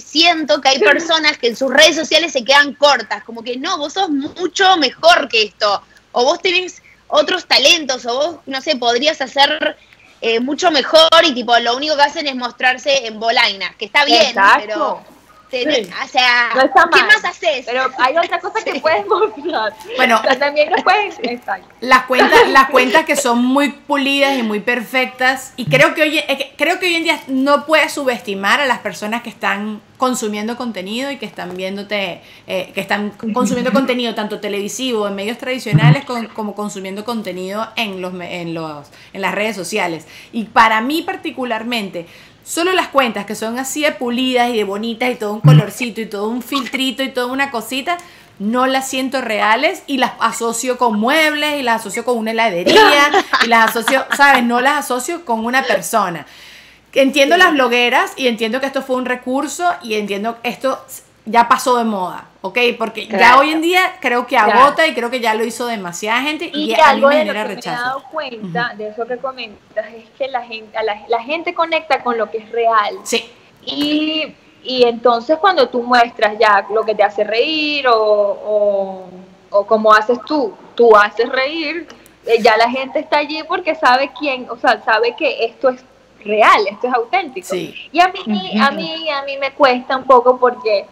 siento que hay personas que en sus redes sociales se quedan cortas, como que no, vos sos mucho mejor que esto, o vos tenés otros talentos, o vos, no sé, podrías hacer eh, mucho mejor y tipo, lo único que hacen es mostrarse en bolaina, que está bien, Exacto. pero, Sí. o sea, No ¿qué mal. más haces? Pero hay otra cosa que puedes mostrar. Bueno. O sea, también no puedes. Exacto. las cuentas, las cuentas que son muy pulidas y muy perfectas. Y creo que hoy, creo que hoy en día no puedes subestimar a las personas que están consumiendo contenido y que están viéndote, eh, que están consumiendo contenido tanto televisivo en medios tradicionales con- como consumiendo contenido en los, en los en las redes sociales. Y para mí particularmente, solo las cuentas que son así de pulidas y de bonitas y todo un colorcito y todo un filtrito y toda una cosita, no las siento reales y las asocio con muebles y las asocio con una heladería y las asocio, ¿sabes? No las asocio con una persona. Entiendo las blogueras y entiendo que esto fue un recurso y entiendo esto ya pasó de moda, ¿ok? Porque ya hoy en día creo que Claro. agota y creo que ya lo hizo demasiada gente y, Y, a mí algo me de lo genera que me he dado cuenta de eso que comentas es que la gente, a la, la gente conecta con lo que es real. Sí, Y, y entonces cuando tú muestras ya lo que te hace reír o, o, o como haces tú, tú haces reír, eh, ya la gente está allí porque sabe quién, o sea, sabe que esto es real, esto es auténtico. sí. Y a mí, a mí, a mí me cuesta un poco porque,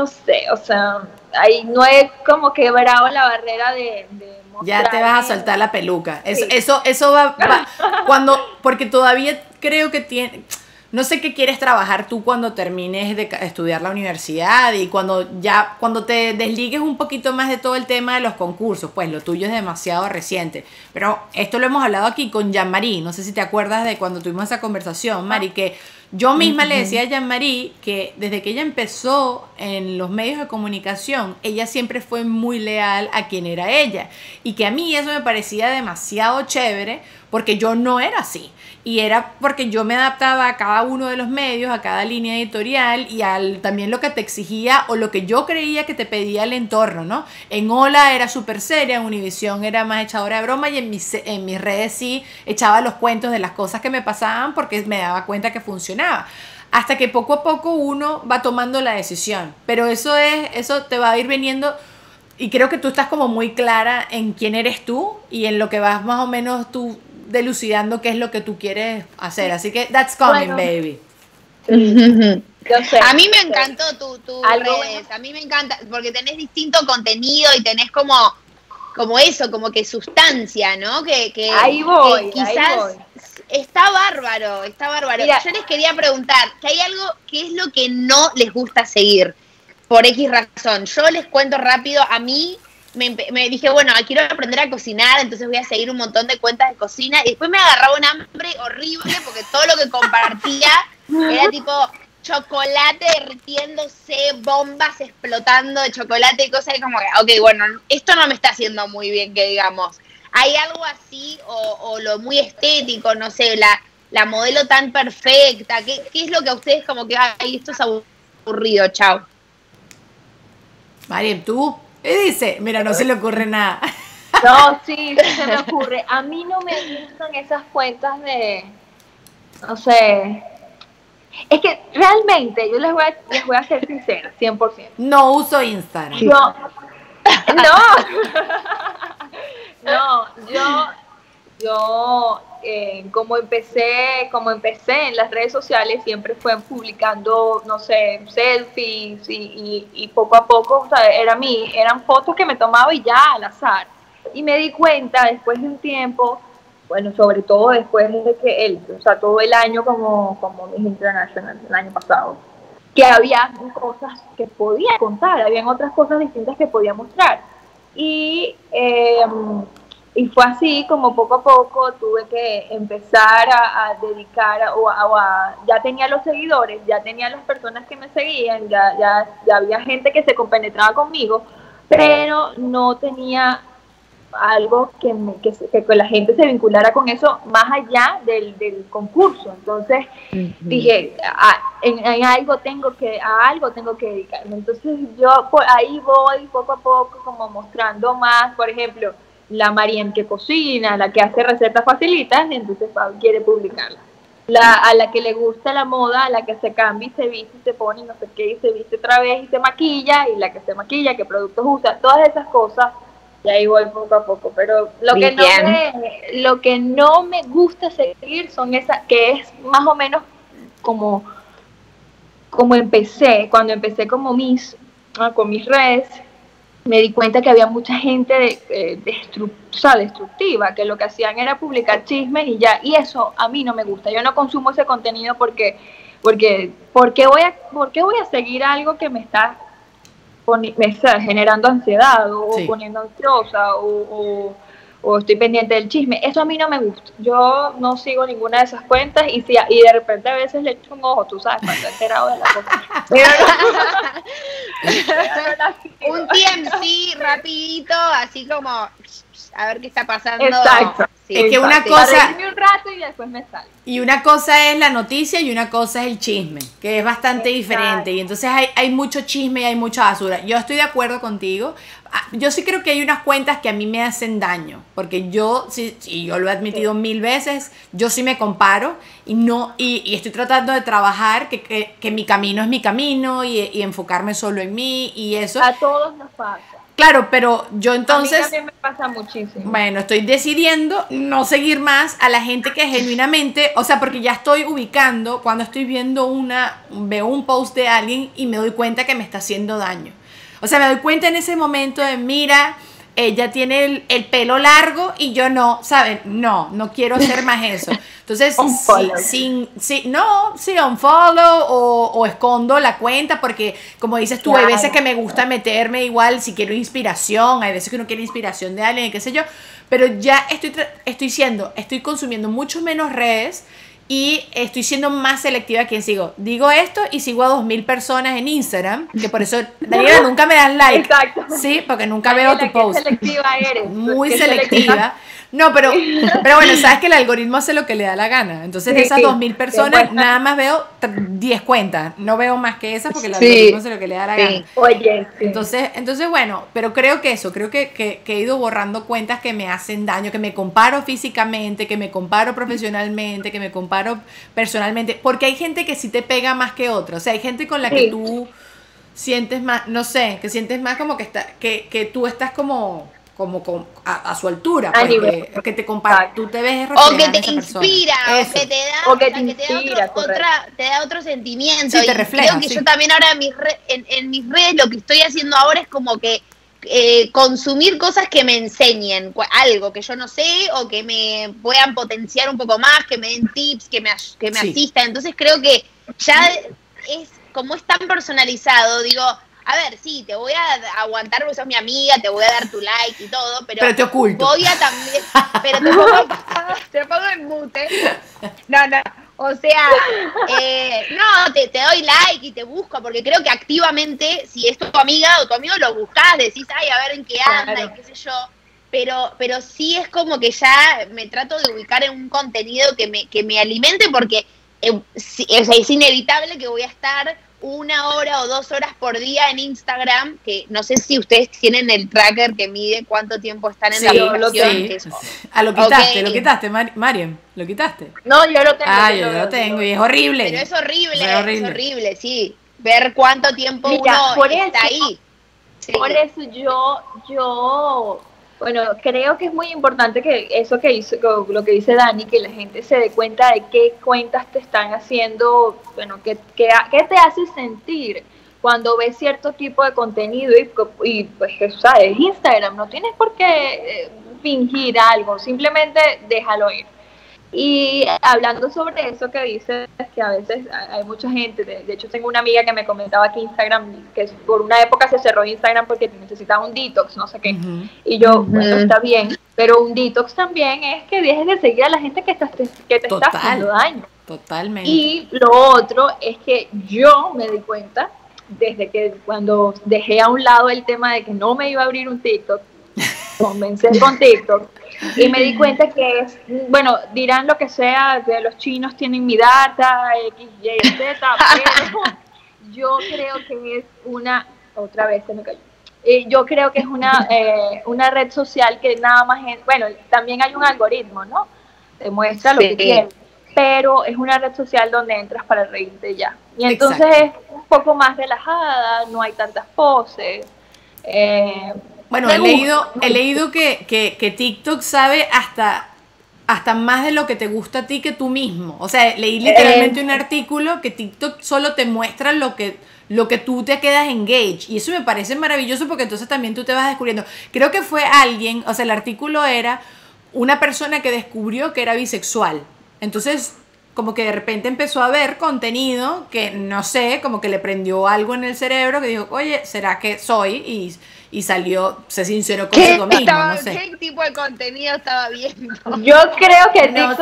no sé, o sea, ahí no he como quebrado la barrera de, de Ya te vas a soltar la peluca. Sí. Eso, eso va, va- cuando, porque todavía creo que tiene, no sé qué quieres trabajar tú cuando termines de estudiar la universidad y cuando ya, cuando te desligues un poquito más de todo el tema de los concursos, pues lo tuyo es demasiado reciente. Pero esto lo hemos hablado aquí con Jean-Marie, no sé si te acuerdas de cuando tuvimos esa conversación, Mari, que yo misma le decía a Jean-Marie que desde que ella empezó en los medios de comunicación, ella siempre fue muy leal a quien era ella. Y que a mí eso me parecía demasiado chévere porque yo no era así. Y era porque yo me adaptaba a cada uno de los medios, a cada línea editorial y al también lo que te exigía o lo que yo creía que te pedía el entorno, ¿no? En Hola era súper seria, en Univisión era más echadora de broma y en mis, en mis redes sí echaba los cuentos de las cosas que me pasaban porque me daba cuenta que funcionaba. Hasta que poco a poco uno va tomando la decisión. Pero eso es, eso te va a ir viniendo y creo que tú estás como muy clara en quién eres tú y en lo que vas más o menos tú delucidando qué es lo que tú quieres hacer. Así que that's coming, Bueno. baby. Yo sé, A mí me encantó tu, tu redes, a mí me encanta, porque tenés distinto contenido y tenés como, como eso, como que sustancia, ¿no? Que, que Ahí voy, que ahí quizás voy. Está bárbaro, está bárbaro. Mira. Yo les quería preguntar, que hay algo, ¿qué es lo que no les gusta seguir? Por X razón. Yo les cuento rápido, a mí me, me dije, bueno, quiero aprender a cocinar, entonces voy a seguir un montón de cuentas de cocina y después me agarraba un hambre horrible porque todo lo que compartía era tipo chocolate derritiéndose, bombas explotando de chocolate y cosas y como que, ok, bueno, esto no me está haciendo muy bien, que digamos. ¿Hay algo así o, o lo muy estético, no sé, la, la modelo tan perfecta? ¿Qué, ¿Qué es lo que a ustedes como que, ay, esto es aburrido, chao? Mariam, tú. Y dice, mira, no se le ocurre nada. No, sí, sí se me ocurre. A mí no me gustan esas cuentas de, no sé. Es que realmente, yo les voy a, les voy a ser sincera, 100%. No uso Instagram. Yo, no, no, yo, yo eh, como empecé, como empecé en las redes sociales, siempre fue publicando, no sé, selfies y, y, poco a poco, o sea, era mi, eran fotos que me tomaba y ya al azar. Y me di cuenta después de un tiempo, bueno, sobre todo después de que él, o sea, todo el año como, como Miss International, el año pasado, que había cosas que podía contar, habían otras cosas distintas que podía mostrar. Y, em, y fue así como poco a poco tuve que empezar a, dedicar, o, a, ya tenía los seguidores, ya tenía las personas que me seguían, ya, ya, ya había gente que se compenetraba conmigo, pero no tenía algo que, que, que, la gente se vinculara con eso más allá del, del concurso. Entonces dije, ah, en, algo tengo que, a algo tengo que dedicarme. Entonces yo por ahí voy poco a poco como mostrando más, por ejemplo, la Marien que cocina, la que hace recetas facilitas, y entonces quiere publicarla. La, a la que le gusta la moda, a la que se cambia y se viste y se pone y no sé qué, y se viste otra vez y se maquilla, y la que se maquilla, qué productos usa, todas esas cosas y ahí voy poco a poco. Pero lo que, no me, lo que no me gusta seguir son esas, que es más o menos como, como empecé, cuando empecé como mis, ah, con mis redes, me di cuenta que había mucha gente de, eh, destructiva, que lo que hacían era publicar chismes y ya, y eso a mí no me gusta. Yo no consumo ese contenido porque, porque, porque voy a, porque voy a seguir algo que me está me está generando ansiedad o poniendo ansiosa o, estoy pendiente del chisme. Eso a mí no me gusta. Yo no sigo ninguna de esas cuentas y, si, y de repente a veces le echo un ojo, tú sabes, cuando he enterado de la cosa. un TMC rapidito, así como a ver qué está pasando. Exacto. es que una cosa. un rato y después me sale. Y una cosa es la noticia y una cosa es el chisme, que es bastante diferente. Y entonces hay, hay mucho chisme y hay mucha basura. Yo estoy de acuerdo contigo. Ah, yo sí creo que hay unas cuentas que a mí me hacen daño, porque yo, sí, y yo lo he admitido mil veces, yo sí me comparo y no y, y estoy tratando de trabajar que, que, que, mi camino es mi camino y, y enfocarme solo en mí y eso. A todos nos pasa. Claro, pero yo entonces... A mí también me pasa muchísimo. Bueno, estoy decidiendo no seguir más a la gente que genuinamente, o sea, porque ya estoy ubicando cuando estoy viendo una, veo un post de alguien y me doy cuenta que me está haciendo daño. O sea, me doy cuenta en ese momento de, mira, ella tiene el, pelo largo y yo no, ¿saben? No, no quiero hacer más eso. Entonces, sin, sin, no, sí, unfollow o, o escondo la cuenta porque, como dices tú, hay veces que me gusta meterme igual si quiero inspiración, hay veces que uno quiere inspiración de alguien, qué sé yo, pero ya estoy, estoy siendo, estoy consumiendo mucho menos redes y estoy siendo más selectiva a quien sigo. Digo esto y sigo a 2.000 personas en Instagram, que por eso, Daniela, nunca me das like. Exacto. Sí, porque nunca veo tu post. selectiva eres. Muy selectiva. No, pero, pero bueno, sabes que el algoritmo hace lo que le da la gana. Entonces, de esas 2.000 personas, nada más veo 10 cuentas. No veo más que esas porque el algoritmo hace lo que le da la gana. Oye. Entonces, entonces, bueno, pero creo que eso, creo que, que, he ido borrando cuentas que me hacen daño, que me comparo físicamente, que me comparo profesionalmente, que me comparo personalmente. Porque hay gente que sí te pega más que otra. O sea, hay gente con la que tú sientes más, no sé, que sientes más como que, está, que, que tú estás como como a, su altura, pues, que, te compara, tú te ves o que te inspira, o que te da, que te, da otro, otra, te da otro sentimiento. Sí, te refleja, creo que yo también ahora en mis, en, mis redes lo que estoy haciendo ahora es como que eh, consumir cosas que me enseñen algo que yo no sé o que me puedan potenciar un poco más, que me den tips, que me, que me asistan. Entonces creo que ya es como es tan personalizado, digo, a ver, sí, te voy a aguantar porque sos mi amiga, te voy a dar tu like y todo, pero, pero te oculto. voy a también, pero te pongo, te pongo en mute. No, no, o sea, eh, no, te, te, doy like y te busco, porque creo que activamente, si es tu amiga o tu amigo, lo buscas, decís, ay, a ver en qué anda y qué sé yo. Pero, pero sí es como que ya me trato de ubicar en un contenido que me, que me alimente, porque eh, es inevitable que voy a estar una hora o dos horas por día en Instagram, que no sé si ustedes tienen el tracker que mide cuánto tiempo están en la aplicación. Ah, lo quitaste, lo quitaste, Mariam, lo quitaste. No, yo lo tengo. Ah, yo, lo tengo y es horrible. Pero es horrible, es horrible, sí. Ver cuánto tiempo uno está ahí. Por eso yo, yo Bueno, creo que es muy importante que eso que hizo, lo que dice Dani, que la gente se dé cuenta de qué cuentas te están haciendo, bueno, qué, qué, qué te hace sentir cuando ves cierto tipo de contenido y, pues, ¿sabes? Instagram, no tienes por qué eh, fingir algo, simplemente déjalo ir. Y hablando sobre eso que dices, que a veces hay mucha gente, de, hecho tengo una amiga que me comentaba que Instagram, que por una época se cerró Instagram porque necesitaba un detox, no sé qué. Y yo, bueno, está bien, pero un detox también es que dejes de seguir a la gente que, estás, que te está haciendo daño. Totalmente. Y lo otro es que yo me di cuenta, desde que cuando dejé a un lado el tema de que no me iba a abrir un TikTok, comencé con TikTok y me di cuenta que es, bueno, dirán lo que sea, de los chinos tienen mi data, X, Y, Z, pero yo creo que es una, otra vez se me cayó, eh, yo creo que es una, eh, una red social que nada más, bueno, también hay un algoritmo, ¿no? Te muestra lo que quieres, pero es una red social donde entras para reírte ya. Y entonces es un poco más relajada, no hay tantas poses. Eh, bueno, he leído, he leído que, que, TikTok sabe hasta, hasta más de lo que te gusta a ti que tú mismo. O sea, leí literalmente un artículo que TikTok solo te muestra lo que, lo que tú te quedas engaged. Y eso me parece maravilloso porque entonces también tú te vas descubriendo. Creo que fue alguien, o sea, el artículo era una persona que descubrió que era bisexual. Entonces, como que de repente empezó a ver contenido que no sé, como que le prendió algo en el cerebro que dijo, oye, ¿será que soy? Y y salió, se sinceró consigo mismo, no sé. ¿Qué tipo de contenido estaba viendo? Yo creo que no,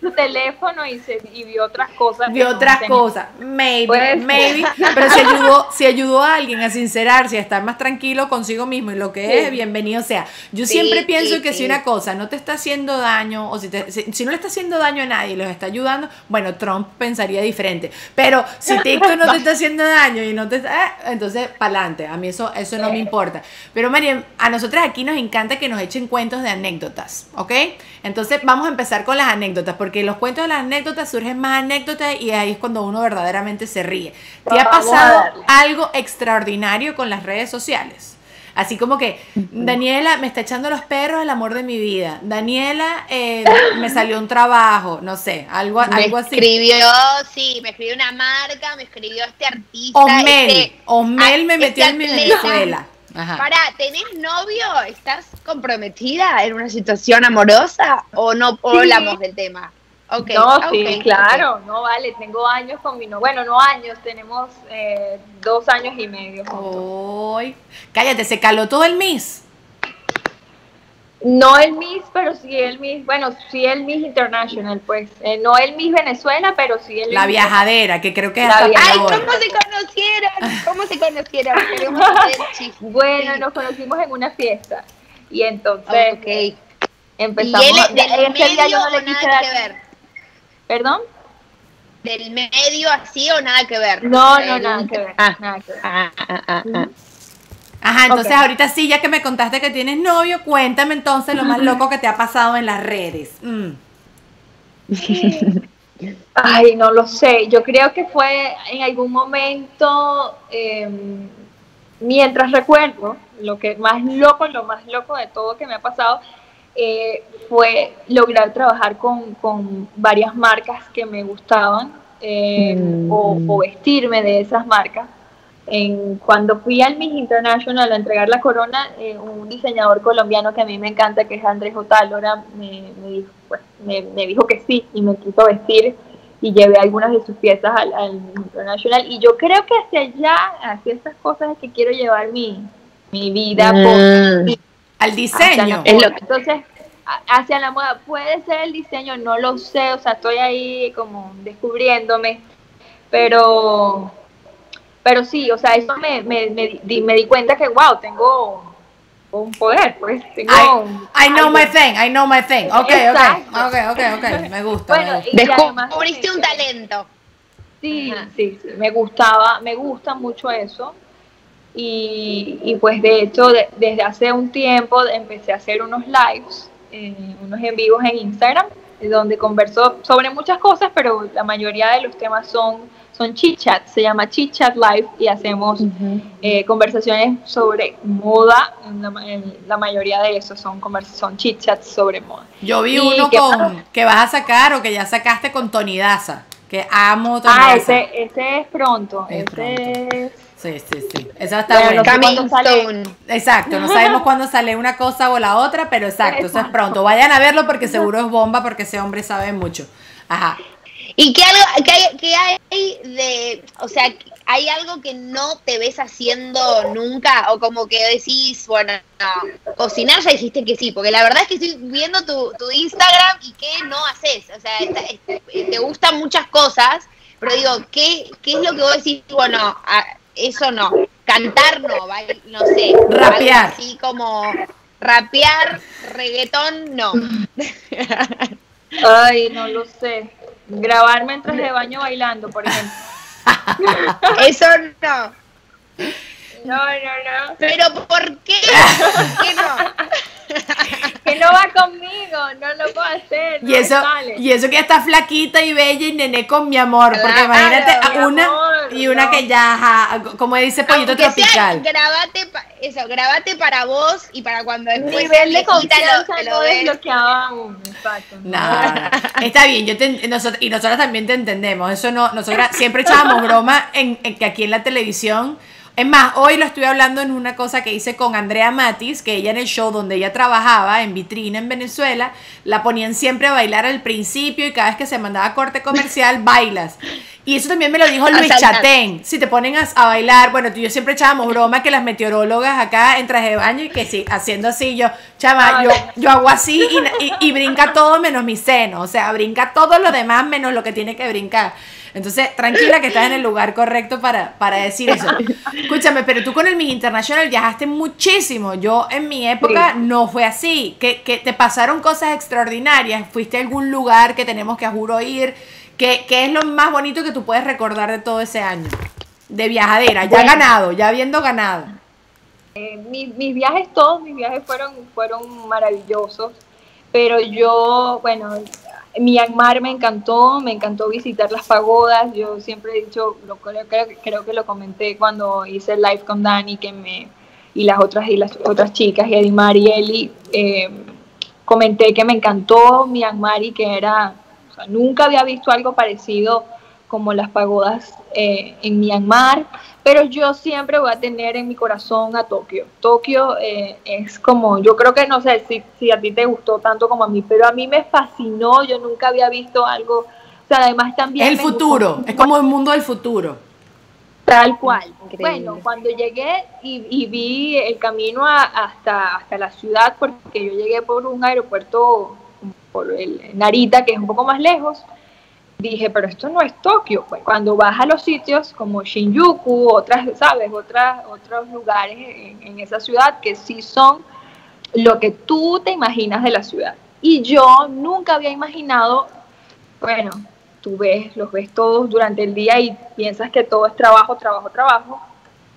su teléfono y, se, y vio otras cosas. Vio otras cosas, maybe, maybe, pero si ayudó, si ayudó a alguien a sincerarse, a estar más tranquilo consigo mismo y lo que es, bienvenido sea. Yo siempre pienso que si una cosa no te está haciendo daño, o si, si, no le está haciendo daño a nadie y los está ayudando, bueno, Trump pensaría diferente, pero si TikTok no te está haciendo daño y no te está, eh, entonces, para adelante, a mí eso, eso no me importa. Pero María, a nosotras aquí nos encanta que nos echen cuentos de anécdotas, ¿ok? Entonces vamos a empezar con las anécdotas, porque los cuentos de las anécdotas surgen más anécdotas y ahí es cuando uno verdaderamente se ríe. ¿Te ha pasado algo extraordinario con las redes sociales? Así como que, Daniela me está echando los perros el amor de mi vida. Daniela eh, me salió un trabajo, no sé, algo, algo así. Me escribió, sí, me escribió una marca, me escribió este artista. Osmel, este, Osmel me metió en este Venezuela. Para, ¿tenés novio? ¿Estás comprometida en una situación amorosa o no hablamos del tema? Okay, no, sí, claro, no vale, tengo años con mi novio, bueno, no años, tenemos eh, dos años y medio. Uy, cállate, se caló todo el Miss. No el Miss, pero sí el Miss, bueno, sí el Miss International, pues. Eh, no el Miss Venezuela, pero sí el La viajadera, que creo que es Ay, ¿cómo se conocieron? ¿Cómo se conocieron? bueno, nos conocimos en una fiesta. Y entonces okay. empezamos. ¿Y él del medio o nada que ver? ¿Perdón? ¿Del medio así o nada que ver? No, no, nada que ver. Ah, nada que ver. Ah, ah, ah, ah. Ajá, entonces ahorita sí, ya que me contaste que tienes novio, cuéntame entonces lo más loco que te ha pasado en las redes. Mm. Ay, no lo sé. Yo creo que fue en algún momento, em, mientras recuerdo, lo que más loco, lo más loco de todo que me ha pasado, eh, fue lograr trabajar con, con, varias marcas que me gustaban em, o, o vestirme de esas marcas en, cuando fui al Miss International a entregar la corona, eh, un diseñador colombiano que a mí me encanta, que es Andrés Otálora, me, me, dijo, pues, me, dijo que sí y me quiso vestir y llevé algunas de sus piezas al, al International. Y yo creo que hacia allá, hacia esas cosas es que quiero llevar mi, mi vida. Mm. al diseño. Entonces, hacia la moda, puede ser el diseño, no lo sé, o sea, estoy ahí como descubriéndome, pero pero sí, o sea, eso me, me, me, di, me di cuenta que, wow, tengo un poder, pues. Tengo I, I know my thing, I know my thing. Ok, ok, ok, ok, me gusta. Bueno, Descubriste un talento. Sí, sí, sí, me gustaba, me gusta mucho eso. Y, y pues de hecho, desde hace un tiempo empecé a hacer unos lives, eh, unos en vivos en Instagram donde converso sobre muchas cosas, pero la mayoría de los temas son, son chit chat, se llama chit chat live y hacemos eh, conversaciones sobre moda, la, mayoría de esos son, son chit chats sobre moda. Yo vi uno con, que vas a sacar o que ya sacaste con Tony Daza, que amo Tony Ah, ese, ese es pronto, ese es Sí, sí, sí. Eso está bueno. Exacto, no sabemos cuándo sale una cosa o la otra, pero exacto, eso es pronto. Vayan a verlo porque seguro es bomba porque ese hombre sabe mucho. Ajá. ¿Y qué, algo, qué hay, hay de, o sea, hay algo que no te ves haciendo nunca? O como que decís, bueno, cocinar ya dijiste que sí, porque la verdad es que estoy viendo tu, tu Instagram y qué no haces. O sea, te gustan muchas cosas, pero digo, ¿qué, ¿qué es lo que vos decís? Bueno, a, eso no. Cantar no, no sé. Rapear. Así como rapear, reggaetón, no. Ay, no lo sé. Grabar mientras de baño bailando, por ejemplo. Eso no. No, no, no. Pero ¿por qué? ¿Por qué no? que no va conmigo, no lo puedo hacer. y eso, y eso que está flaquita y bella y nené con mi amor, porque imagínate una y una que ya, como dice Pollito Tropical. grabate, eso, grabate para vos y para cuando después nivel de confianza lo, lo desbloqueaba Exacto. No, está bien, yo nosotros, y nosotros también te entendemos. Eso no, nosotros siempre echábamos broma en, en que aquí en la televisión es más, hoy lo estoy hablando en una cosa que hice con Andrea Matis, que ella en el show donde ella trabajaba, en vitrina en Venezuela, la ponían siempre a bailar al principio y cada vez que se mandaba corte comercial, bailas. Y eso también me lo dijo Luis Chatén. Si te ponen a, bailar, bueno, tú yo siempre echábamos broma que las meteorólogas acá en traje de baño y que sí, haciendo así, yo, chama, yo, yo hago así y, y brinca todo menos mi seno. O sea, brinca todo lo demás menos lo que tiene que brincar. Entonces, tranquila que estás en el lugar correcto para, decir eso. Escúchame, pero tú con el Miss International viajaste muchísimo. Yo en mi época no fue así. Que, que, te pasaron cosas extraordinarias. Fuiste a algún lugar que tenemos que a juro ir. ¿Qué, es lo más bonito que tú puedes recordar de todo ese año? De viajadera, ya ganado, ya habiendo ganado. Eh, mis, mis viajes, todos mis viajes fueron, fueron maravillosos, pero yo, bueno, Myanmar me encantó, me encantó visitar las pagodas. Yo siempre he dicho, lo, creo, creo, que lo comenté cuando hice el live con Dani que me, y las otras y las otras chicas, Edimar y Eli, eh, comenté que me encantó Myanmar y que era, sea, nunca había visto algo parecido como las pagodas eh, en Myanmar pero yo siempre voy a tener en mi corazón a Tokio. Tokio eh, es como, yo creo que no sé si, si, a ti te gustó tanto como a mí, pero a mí me fascinó, yo nunca había visto algo, o sea, además también... El futuro, es como el mundo del futuro. Tal cual. Bueno, cuando llegué y, vi el camino hasta, hasta la ciudad, porque yo llegué por un aeropuerto, el Narita, que es un poco más lejos, dije, pero esto no es Tokio. Pues cuando vas a los sitios como Shinjuku, otras, ¿sabes? Otras, otros lugares en, esa ciudad que sí son lo que tú te imaginas de la ciudad. Y yo nunca había imaginado, bueno, tú ves, los ves todos durante el día y piensas que todo es trabajo, trabajo, trabajo,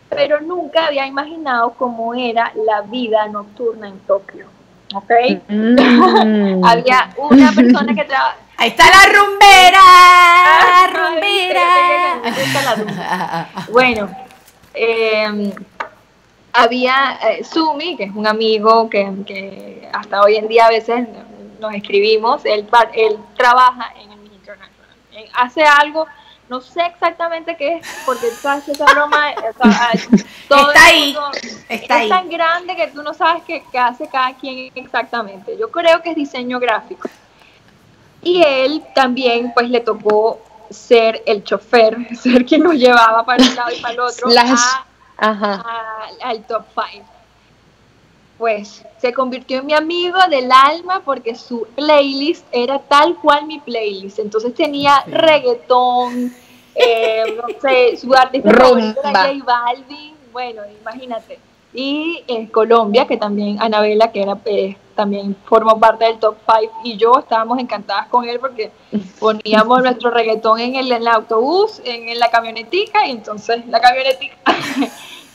pero nunca había imaginado cómo era la vida nocturna en Tokio. ¿Ok? Mm. había una persona que trabajaba Ahí está la rumbera, rumbera. bueno, em, había eh, Sumi, que es un amigo que, hasta hoy en día a veces nos escribimos, él, él trabaja en el International. Eh, hace algo, no sé exactamente qué es, porque hace esa broma, todo está ahí, está es tan grande que tú no sabes qué hace cada quien exactamente. Yo creo que es diseño gráfico. Y él también pues le tocó ser el chofer, ser quien nos llevaba para un lado y para el otro al top five. Pues se convirtió en mi amigo del alma porque su playlist era tal cual mi playlist. Entonces tenía reggaetón, eh, no sé, su artista favorito era J Balvin. Bueno, imagínate. Y en Colombia, que también Anabela, que era eh, también formó parte del top 5 y yo estábamos encantadas con él porque poníamos nuestro reggaetón en el, autobús, en, la camionetica y entonces la camionetica,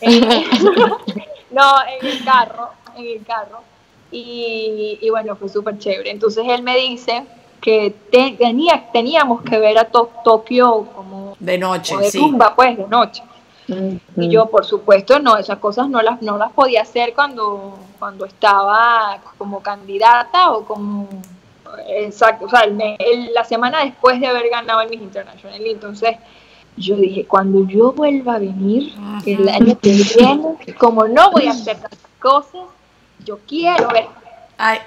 no, en el carro, en el carro y, bueno, fue súper chévere. Entonces él me dice, que tenía, teníamos que ver a Tokio como de noche, de sí. pues de noche. Y yo, por supuesto, no, esas cosas no las, no las podía hacer cuando, cuando estaba como candidata o como exacto, o sea, la semana después de haber ganado el Miss International. entonces yo dije, cuando yo vuelva a venir el año que viene, como no voy a hacer tantas cosas, yo quiero ver. Ay,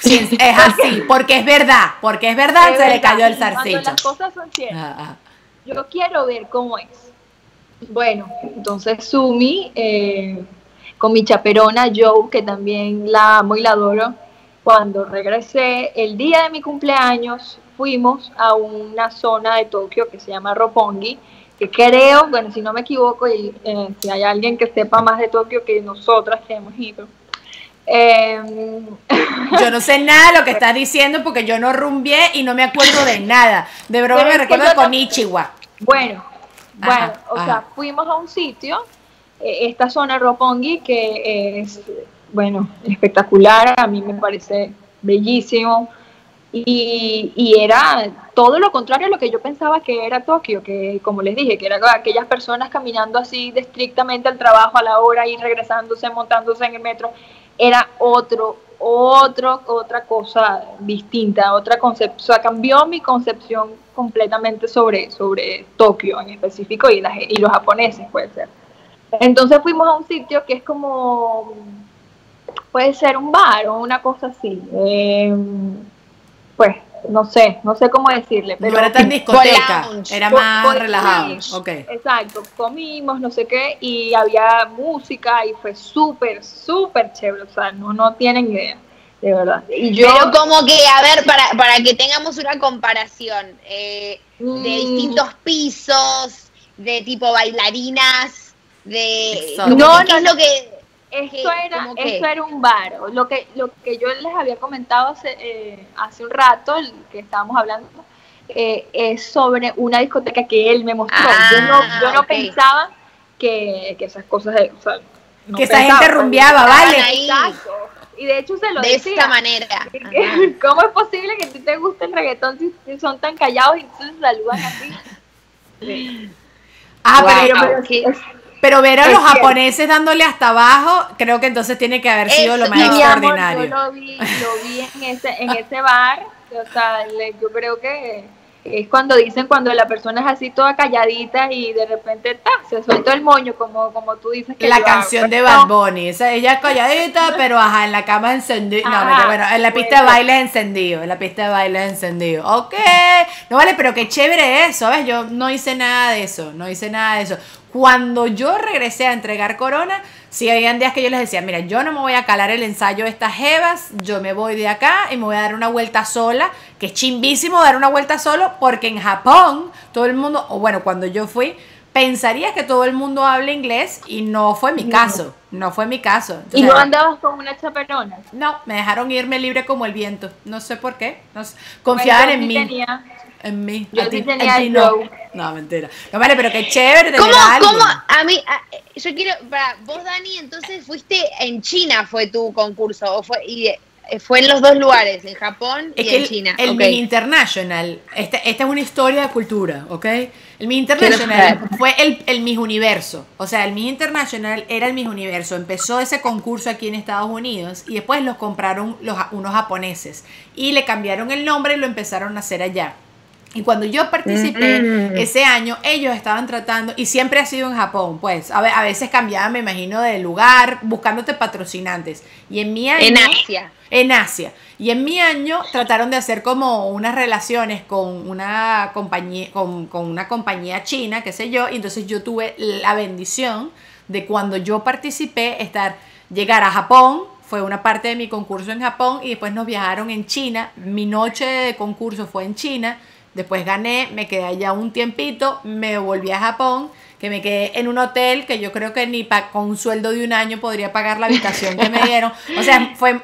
sí, es así, porque es verdad, porque es verdad, se le cayó el zarcillo. las cosas son ciertas. Ah, ah. Yo quiero ver cómo es. Bueno, entonces Sumi, eh, con mi chaperona Joe, que también la amo y la adoro, cuando regresé el día de mi cumpleaños, fuimos a una zona de Tokio que se llama Roppongi, que creo, bueno, si no me equivoco, y eh, si hay alguien que sepa más de Tokio que nosotras que hemos ido. Em, yo no sé nada de lo que estás diciendo porque yo no rumbié y no me acuerdo de nada. De broma me recuerdo con Ichiwa. Bueno, bueno, o sea, fuimos a un sitio, eh, esta zona Roppongi, que es, bueno, espectacular, a mí me parece bellísimo y, era todo lo contrario a lo que yo pensaba que era Tokio, que como les dije, que eran aquellas personas caminando así de estrictamente al trabajo a la hora y regresándose, montándose en el metro, era otro, otro, otra cosa distinta, otra concepción, o sea, cambió mi concepción completamente sobre, sobre Tokio en específico y, y los japoneses, puede ser. Entonces fuimos a un sitio que es como, puede ser un bar o una cosa así. Eh, pues no sé, no sé cómo decirle. Pero no era tan discoteca, era más relajado. Exacto, comimos, no sé qué, y había música y fue súper, súper chévere, o sea, no, no tienen idea. De verdad. Y yo, Pero como que, a ver, para, para que tengamos una comparación, eh, de mm. distintos pisos, de tipo bailarinas, de... No, no, es lo que esto era, esto era un bar. Lo que, lo que yo les había comentado hace, eh, hace un rato, que estábamos hablando, eh, es sobre una discoteca que él me mostró. yo no, yo no ah, pensaba que, que, esas cosas, o sea, que esa gente rumbeaba, ¿vale? Exacto. Y de hecho se lo de esta manera. ¿Cómo es posible que a ti te guste el reggaetón si son tan callados y se saludan así? Ah, pero, pero, pero ver a los japoneses dándole hasta abajo, creo que entonces tiene que haber sido lo más extraordinario. yo lo vi, lo vi en ese, en ese bar, o sea, yo creo que es cuando dicen cuando la persona es así toda calladita y de repente ta, se suelta el moño, como, como tú dices. Que la canción de Bad Bunny, esa, ella es calladita, pero ajá, en la cama encendido. No, no, bueno, en la pista de baile encendido, en la pista de baile encendido. Ok, no vale, pero qué chévere eso, ¿sabes? Yo no hice nada de eso, no hice nada de eso. Cuando yo regresé a entregar corona, sí habían días que yo les decía, mira, yo no me voy a calar el ensayo de estas jevas, yo me voy de acá y me voy a dar una vuelta sola, que es chimbísimo dar una vuelta solo, porque en Japón todo el mundo, o bueno, cuando yo fui, pensaría que todo el mundo habla inglés y no fue mi caso, no fue mi caso. ¿Y no andabas con una chaperona? No, me dejaron irme libre como el viento, no sé por qué, no confiaban en mí en mí. Yo sí tenía el no. No, mentira. No vale, pero qué chévere ¿Cómo, ¿Cómo? A mí, yo quiero, para vos, Dani, entonces fuiste en China, fue tu concurso, o fue, y eh, fue en los dos lugares, en Japón y en China. El okay. International, esta, esta, es una historia de cultura, ¿ok? El Miss International fue el, el Miss Universo. O sea, el Miss International era el Miss Universo. Empezó ese concurso aquí en Estados Unidos y después los compraron los, unos japoneses y le cambiaron el nombre y lo empezaron a hacer allá. Y cuando yo participé ese año, ellos estaban tratando, y siempre ha sido en Japón, pues, a, a veces cambiaban, me imagino, de lugar, buscándote patrocinantes. Y en mi año... En Asia. En Asia. Y en mi año trataron de hacer como unas relaciones con una compañía, con, con una compañía china, qué sé yo, y entonces yo tuve la bendición de cuando yo participé estar, llegar a Japón, fue una parte de mi concurso en Japón, y después nos viajaron en China, mi noche de concurso fue en China, Después gané, me quedé allá un tiempito, me volví a Japón, que me quedé en un hotel que yo creo que ni con un sueldo de un año podría pagar la habitación que me dieron. O sea, fue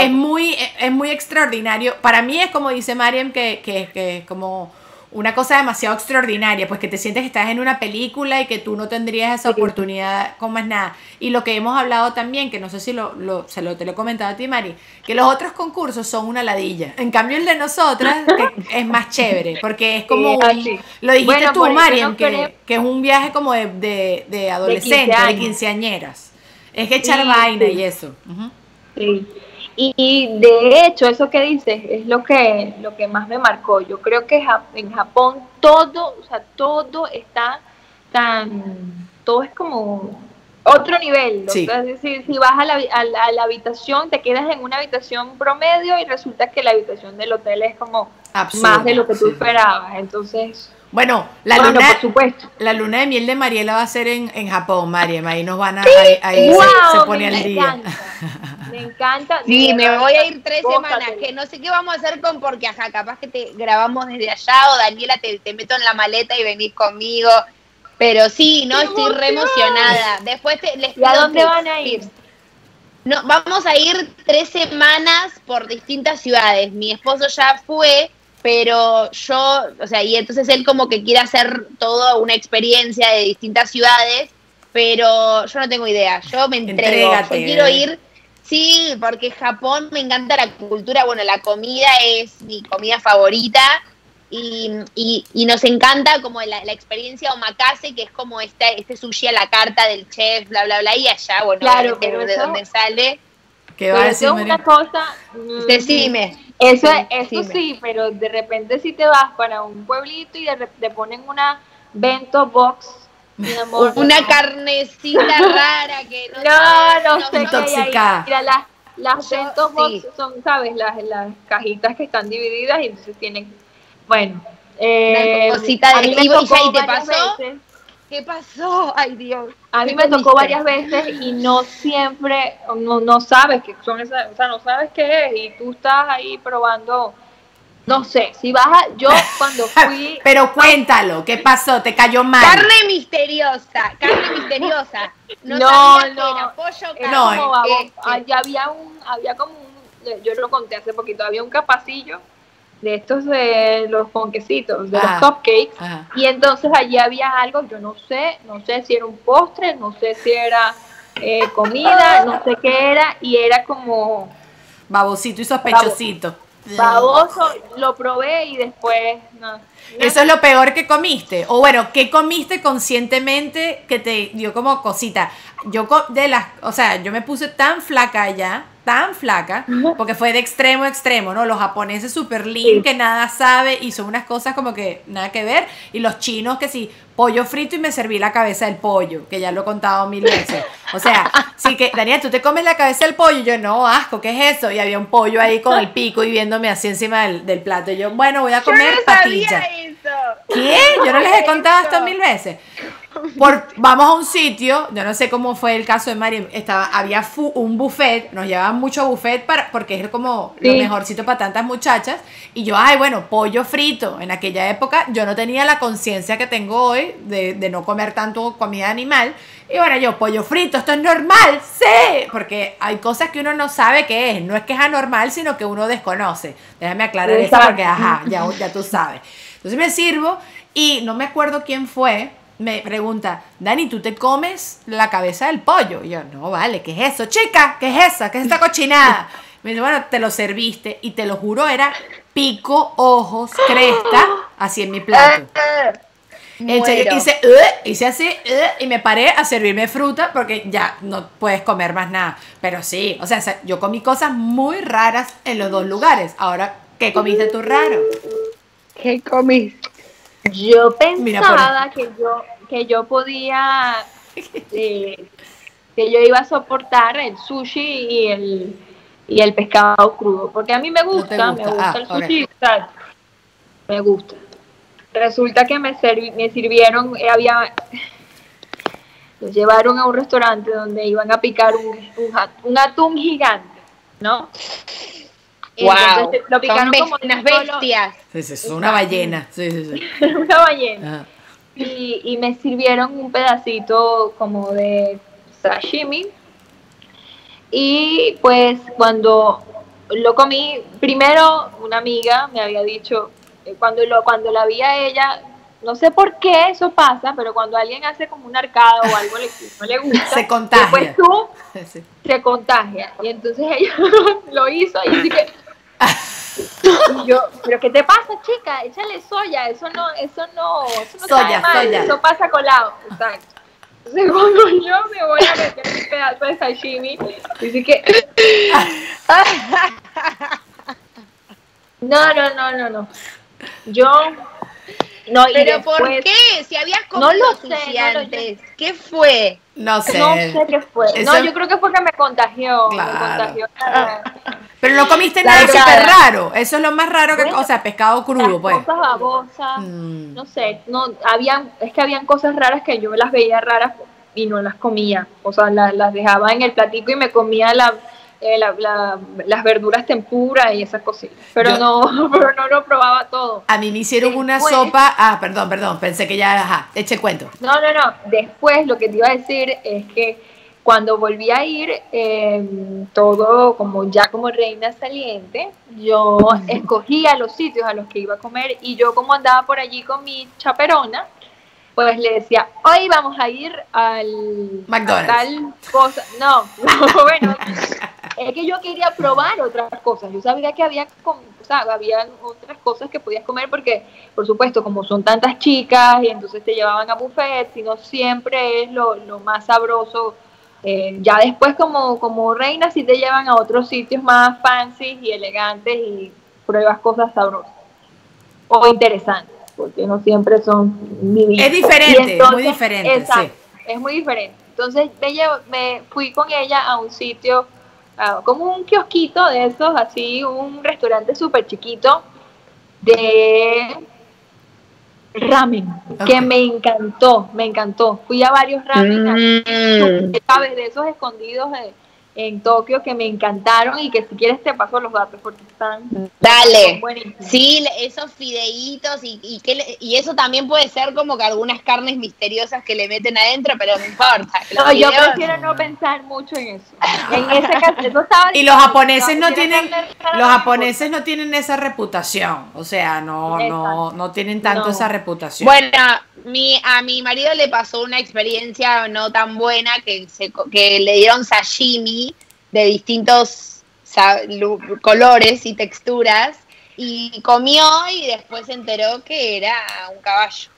es muy es muy extraordinario. Para mí es como dice Mariam que, que, que como una cosa demasiado extraordinaria, pues que te sientes que estás en una película y que tú no tendrías esa oportunidad con más nada. Y lo que hemos hablado también, que no sé si lo, lo, se lo te lo he comentado a ti, Mari, que los otros concursos son una ladilla. En cambio, el de nosotras que es más chévere, porque es como, un- lo dijiste Bueno, tú, no que, que es un viaje como de, de, de adolescentes, de, quinceañeras. Es que echar Sí, vaina sí. y eso. Sí. Y, y de hecho, eso que dices es lo que, lo que más me marcó. Yo creo que en Japón todo, o sea, todo está tan, todo es como otro nivel. Sí. O sea, decir, si vas a la, a la- a la habitación, te quedas en una habitación promedio y resulta que la habitación del hotel es como más de lo que tú sí. esperabas. Entonces, Bueno, la bueno, luna, por supuesto. la luna de miel de Mariela va a ser en, en Japón, Mariam. Ahí nos van a. ahí ahí se- pone al día. encanta. Me encanta. Sí, me voy a ir tres semanas, que no sé qué vamos a hacer con porque ajá, capaz que te grabamos desde allá o Daniela te, te meto en la maleta y venís conmigo. Pero sí, no, ¡Qué estoy re emocionada. Después te, les ¿Y a dónde van a ir? No, vamos a ir tres semanas por distintas ciudades. Mi esposo ya fue, pero yo, o sea, y entonces él como que quiere hacer toda una experiencia de distintas ciudades, pero yo no tengo idea. Yo me entrego. Entrégate, yo quiero ir, sí, porque Japón me encanta la cultura. Bueno, la comida es mi comida favorita. Y, y, y nos encanta como la, la experiencia omakase, que es como este, este sushi a la carta del chef, bla, bla, bla, y allá, bueno, Claro, de eso- dónde sale. ¿Qué va a Pero decir eso es una cosa. mm, Decime. Eso, Sí, eso sí, pero de repente si te vas para un pueblito y de te ponen una bento box, mi amor. Una carnecita rara que no No, sabes, no sé qué hay Intoxicada. ahí. Mira, las, las Yo- box sí. son, ¿sabes? Las, las cajitas que están divididas y entonces tienen. Bueno. Una Eh, cosita de y- y tocó ya, ¿y te pasó? veces. ¿Qué pasó? Ay, Dios. A mí ¿Qué me tocó varias veces y no siempre, no, no sabes que son esas, o sea, no sabes qué es y tú estás ahí probando, no sé, si vas a, yo cuando fui, Pero cuéntalo, ¿qué pasó? ¿Te cayó mal? Carne misteriosa, carne misteriosa. No, No, sabía no. que era pollo, era No, eh, eh, allá había un, había como un, yo lo conté hace poquito, había un capacillo de estos de los ponquecitos, de Ah. los cupcakes, Ajá. y entonces allí había algo, yo no sé, no sé si era un postre, no sé si era eh, comida, no sé qué era, y era como Babosito y sospechosito. baboso, lo probé y después, no. no. Eso es lo peor que comiste. O bueno, ¿qué comiste conscientemente que te dio como cosita? Yo de las, o sea, yo me puse tan flaca allá, tan flaca, porque fue de extremo a extremo, ¿no? Los japoneses súper lean, Sí. que nada sabe y son unas cosas como que nada que ver. Y los chinos que sí, pollo frito y me serví la cabeza del pollo, que ya lo he contado mil veces. O sea, sí que, Daniel, tú te comes la cabeza del pollo. Y yo, no, asco, ¿qué es eso? Y había un pollo ahí con el pico y viéndome así encima del, del plato. Y yo, bueno, voy a Yo comer no patilla. sabía eso. ¿Qué? Yo no les he contado esto mil veces. Por, vamos a un sitio, yo no sé cómo fue el caso de Mari, estaba, había fu- un buffet, nos llevaban mucho buffet para, porque es como lo mejorcito para tantas muchachas. Y yo, ay, bueno, pollo frito. En aquella época yo no tenía la conciencia que tengo hoy de, de no comer tanto comida animal. Y bueno, yo, pollo frito, esto es normal, sí, porque hay cosas que uno no sabe qué es. No es que es anormal, sino que uno desconoce. Déjame aclarar eso porque, ajá, ya, ya tú sabes. Entonces me sirvo y no me acuerdo quién fue. Me pregunta, Dani, ¿tú te comes la cabeza del pollo? Y yo, no, vale, ¿qué es eso? Chica, ¿qué es eso? ¿Qué es esta cochinada? Me dice, bueno, te lo serviste y te lo juro, era pico, ojos, cresta, así en mi plato. En serio, Muero. hice, hice así y me paré a servirme fruta porque ya no puedes comer más nada. Pero sí, o sea, yo comí cosas muy raras en los dos lugares. Ahora, ¿qué comiste tú raro? ¿Qué comiste? Yo pensaba que yo que yo podía eh, que yo iba a soportar el sushi y el y el pescado crudo, porque a mí me gusta, gusta. me gusta Ah, el ok. sushi, tal. me gusta. Resulta que me, me sirvieron, eh, había, nos llevaron a un restaurante donde iban a picar un, un, at- un atún gigante, ¿no? Wow. Entonces, lo picaron Son como unas bestias. Sí, sí, es una ballena. Sí, sí, sí. una ballena. Y, y me sirvieron un pedacito como de sashimi. Y pues cuando lo comí, primero una amiga me había dicho, cuando, lo, cuando la vi a ella, no sé por qué eso pasa, pero cuando alguien hace como un arcado o algo le, no le gusta, Se contagia. después tú Sí. se contagia. Y entonces ella lo hizo y así que... Y yo, pero ¿qué te pasa, chica? Échale soya, eso no, eso no, eso no Soya, sabe mal, soya. eso pasa colado. Exacto. Entonces cuando yo me voy a meter un pedazo de sashimi, dice que... No, no, no, no, no. Yo... No, Pero ¿por después- qué? Si habías No comido lo sé, sushi no lo- antes. ¿Qué fue? No sé. No sé qué fue. Eso- No, yo creo que fue que me contagió. Claro. Me contagió. la- Pero no comiste La nada súper raro. Eso es lo más raro que. Bueno, O sea, pescado crudo, las pues. cosas babosas. Mm. No sé, no, habían, es que habían cosas raras que yo las veía raras y no las comía. O sea, la- las dejaba en el platico y me comía la, eh, la- la- las verduras tempura y esas cositas. Pero Yo- no, pero no lo probaba todo. A mí me hicieron una sopa. Ah, perdón, perdón. Pensé que ya. Ajá. Eche el cuento. No, no, no. Después lo que te iba a decir es que cuando volví a ir, eh, todo como ya como reina saliente, yo escogía los sitios a los que iba a comer y yo como andaba por allí con mi chaperona, pues le decía, hoy vamos a ir al McDonald's. a tal cosa. No, no, bueno, es que yo quería probar otras cosas. Yo sabía que había, o sea, había otras cosas que podías comer porque, por supuesto, como son tantas chicas y entonces te llevaban a buffet, y no siempre es lo, lo más sabroso. Eh, ya después como, como reina sí te llevan a otros sitios más fancy y elegantes y pruebas cosas sabrosas o interesantes, porque no siempre son divinas. Es diferente, Y muy diferente, exacto, es muy diferente. Entonces me, llevo- me fui con ella a un sitio, a- como un kiosquito de esos, así, un restaurante súper chiquito de ramen, que me encantó, me encantó. Fui a varios ramen, Mm. ¿sabes? De esos escondidos de- en Tokio que me encantaron y que si quieres te paso los datos porque están Dale. buenísimos. Sí, esos fideitos y, y, que le- y eso también puede ser como que algunas carnes misteriosas que le meten adentro, pero no importa. No, yo prefiero no pensar mucho en eso. En ese caso, eso estaba Y los japoneses no tienen, los japoneses no tienen esa reputación, o sea, no, no, Exacto. no tienen tanto No. esa reputación. Bueno, mi, a mi marido le pasó una experiencia no tan buena que, se, co- que le dieron sashimi de distintos colores y texturas y comió y después se enteró que era un caballo.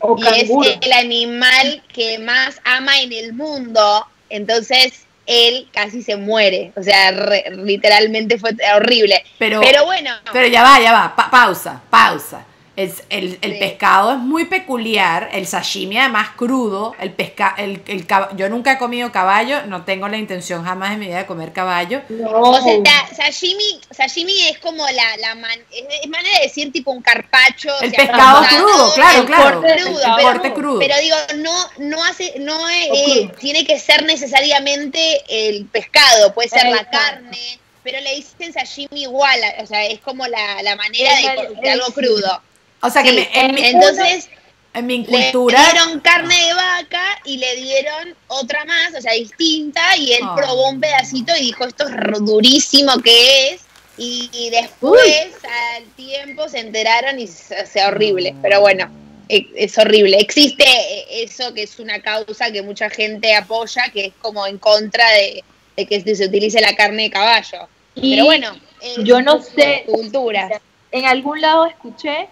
O y es el animal que más ama en el mundo, entonces él casi se muere, o sea, re- literalmente fue horrible. pero, Pero bueno, pero ya va, ya va, pa- pausa, pausa. El, el Sí. pescado es muy peculiar, el sashimi además crudo, el pesca, el, el cab- yo nunca he comido caballo, no tengo la intención jamás en mi vida de comer caballo. No. o sea, sashimi, sashimi es como la, la man- es, es manera de decir tipo un carpacho. El o sea, pescado crudo, claro, el claro. corte El- crudo, el pero- corte crudo. Pero digo, no, no hace, no eh, tiene que ser necesariamente el pescado, puede ser la carne, pero le dicen sashimi igual, o sea, es como la, la manera Es de, el- de algo el- crudo. O sea que me- en, mi, entonces en mi le cultura... dieron carne de vaca y le dieron otra más, o sea, distinta, y él Ah. probó un pedacito y dijo, esto es durísimo que es, y, y después, al tiempo, se enteraron y se sea horrible, pero bueno, e- es horrible. Existe eh, eso que es una causa que mucha gente apoya, que es como en contra de, de que se utilice la carne de caballo. Y Pero bueno, yo no sé- Culturas. En algún lado escuché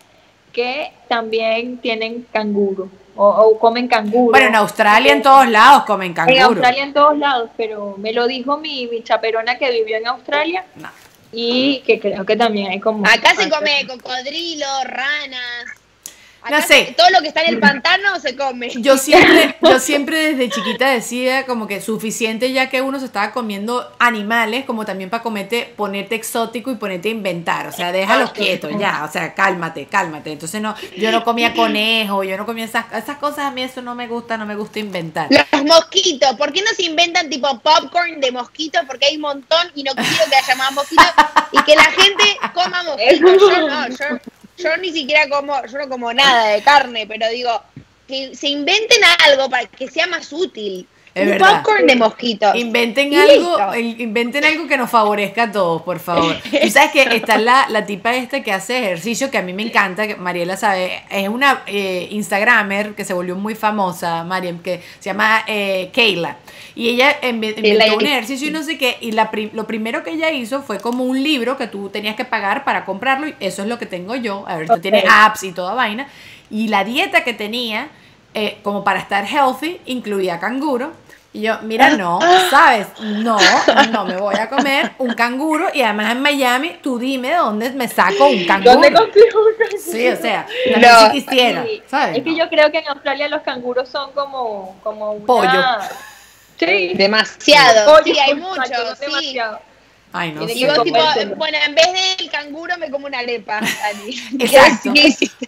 que también tienen canguro o, o comen canguro. Bueno, en Australia en todos lados comen En canguro. Australia en todos lados, pero me lo dijo mi, mi chaperona que vivió en Australia No. y que creo que también hay como... Acá se come cocodrilo, ranas. Acá No sé. Todo lo que está en el pantano se come. Yo siempre, yo siempre desde chiquita decía como que suficiente ya que uno se estaba comiendo animales como también para comerte, ponerte exótico y ponerte a inventar. O sea, déjalos quietos ya. O sea, cálmate, cálmate. Entonces no, yo no comía conejo, yo no comía esas, esas cosas, a mí eso no me gusta, no me gusta inventar. Los mosquitos, ¿por qué no se inventan tipo popcorn de mosquitos? Porque hay un montón y no quiero que haya más mosquitos y que la gente coma mosquitos. Yo no, yo, yo ni siquiera como, yo no como nada de carne, pero digo, que se inventen algo para que sea más útil. Es un verdad. popcorn de mosquitos. Inventen algo, listo. inventen algo que nos favorezca a todos, por favor. Tú sabes que está la, la tipa esta que hace ejercicio, que a mí me encanta, que Mariela sabe, es una eh, Instagramer que se volvió muy famosa, Mariam, que se llama eh, Kayla. Y ella Kayla inventó un ejercicio y no sé qué, y la lo primero que ella hizo fue como un libro que tú tenías que pagar para comprarlo, y eso es lo que tengo yo. A ver, Ok. tiene apps y toda vaina. Y la dieta que tenía, eh, como para estar healthy, incluía canguro. Y yo, mira, no, ¿sabes? No, no me voy a comer un canguro. Y además en Miami, tú dime dónde me saco un canguro. ¿Dónde consigo un canguro? Sí, o sea, No. si quisiera, Sí, ¿sabes? Es que yo creo que en Australia los canguros son como, como una... Pollo. Sí. Demasiado. Pollo sí, hay muchos. Sí. demasiado. Ay, no y sé. vos, tipo, Comérselo. bueno, en vez del canguro me como una arepa. Dani. Exacto.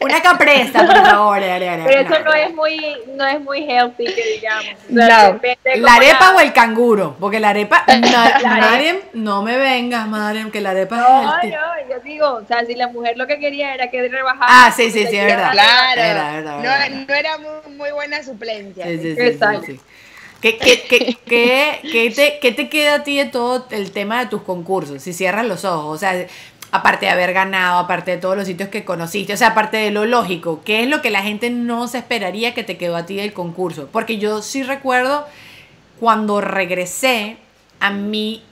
Una capresa, por favor. Pero eso no es muy, no es muy healthy, que digamos. O No. ¿La arepa o el canguro? Porque la arepa, na- La arepa. Mariam, no me vengas, Mariam, que la arepa No, es el no, yo digo, o sea, si la mujer lo que quería era que rebajara. Ah, sí, sí, sí, es verdad. Claro. Era, era, no, era. no era muy, muy buena suplencia. Sí, sí, sí, Exacto. ¿Qué, te, te queda a ti de todo el tema de tus concursos? Si cierras los ojos, o sea, aparte de haber ganado, aparte de todos los sitios que conociste, o sea, aparte de lo lógico, ¿qué es lo que la gente no se esperaría que te quedó a ti del concurso? Porque yo sí recuerdo cuando regresé, a mí,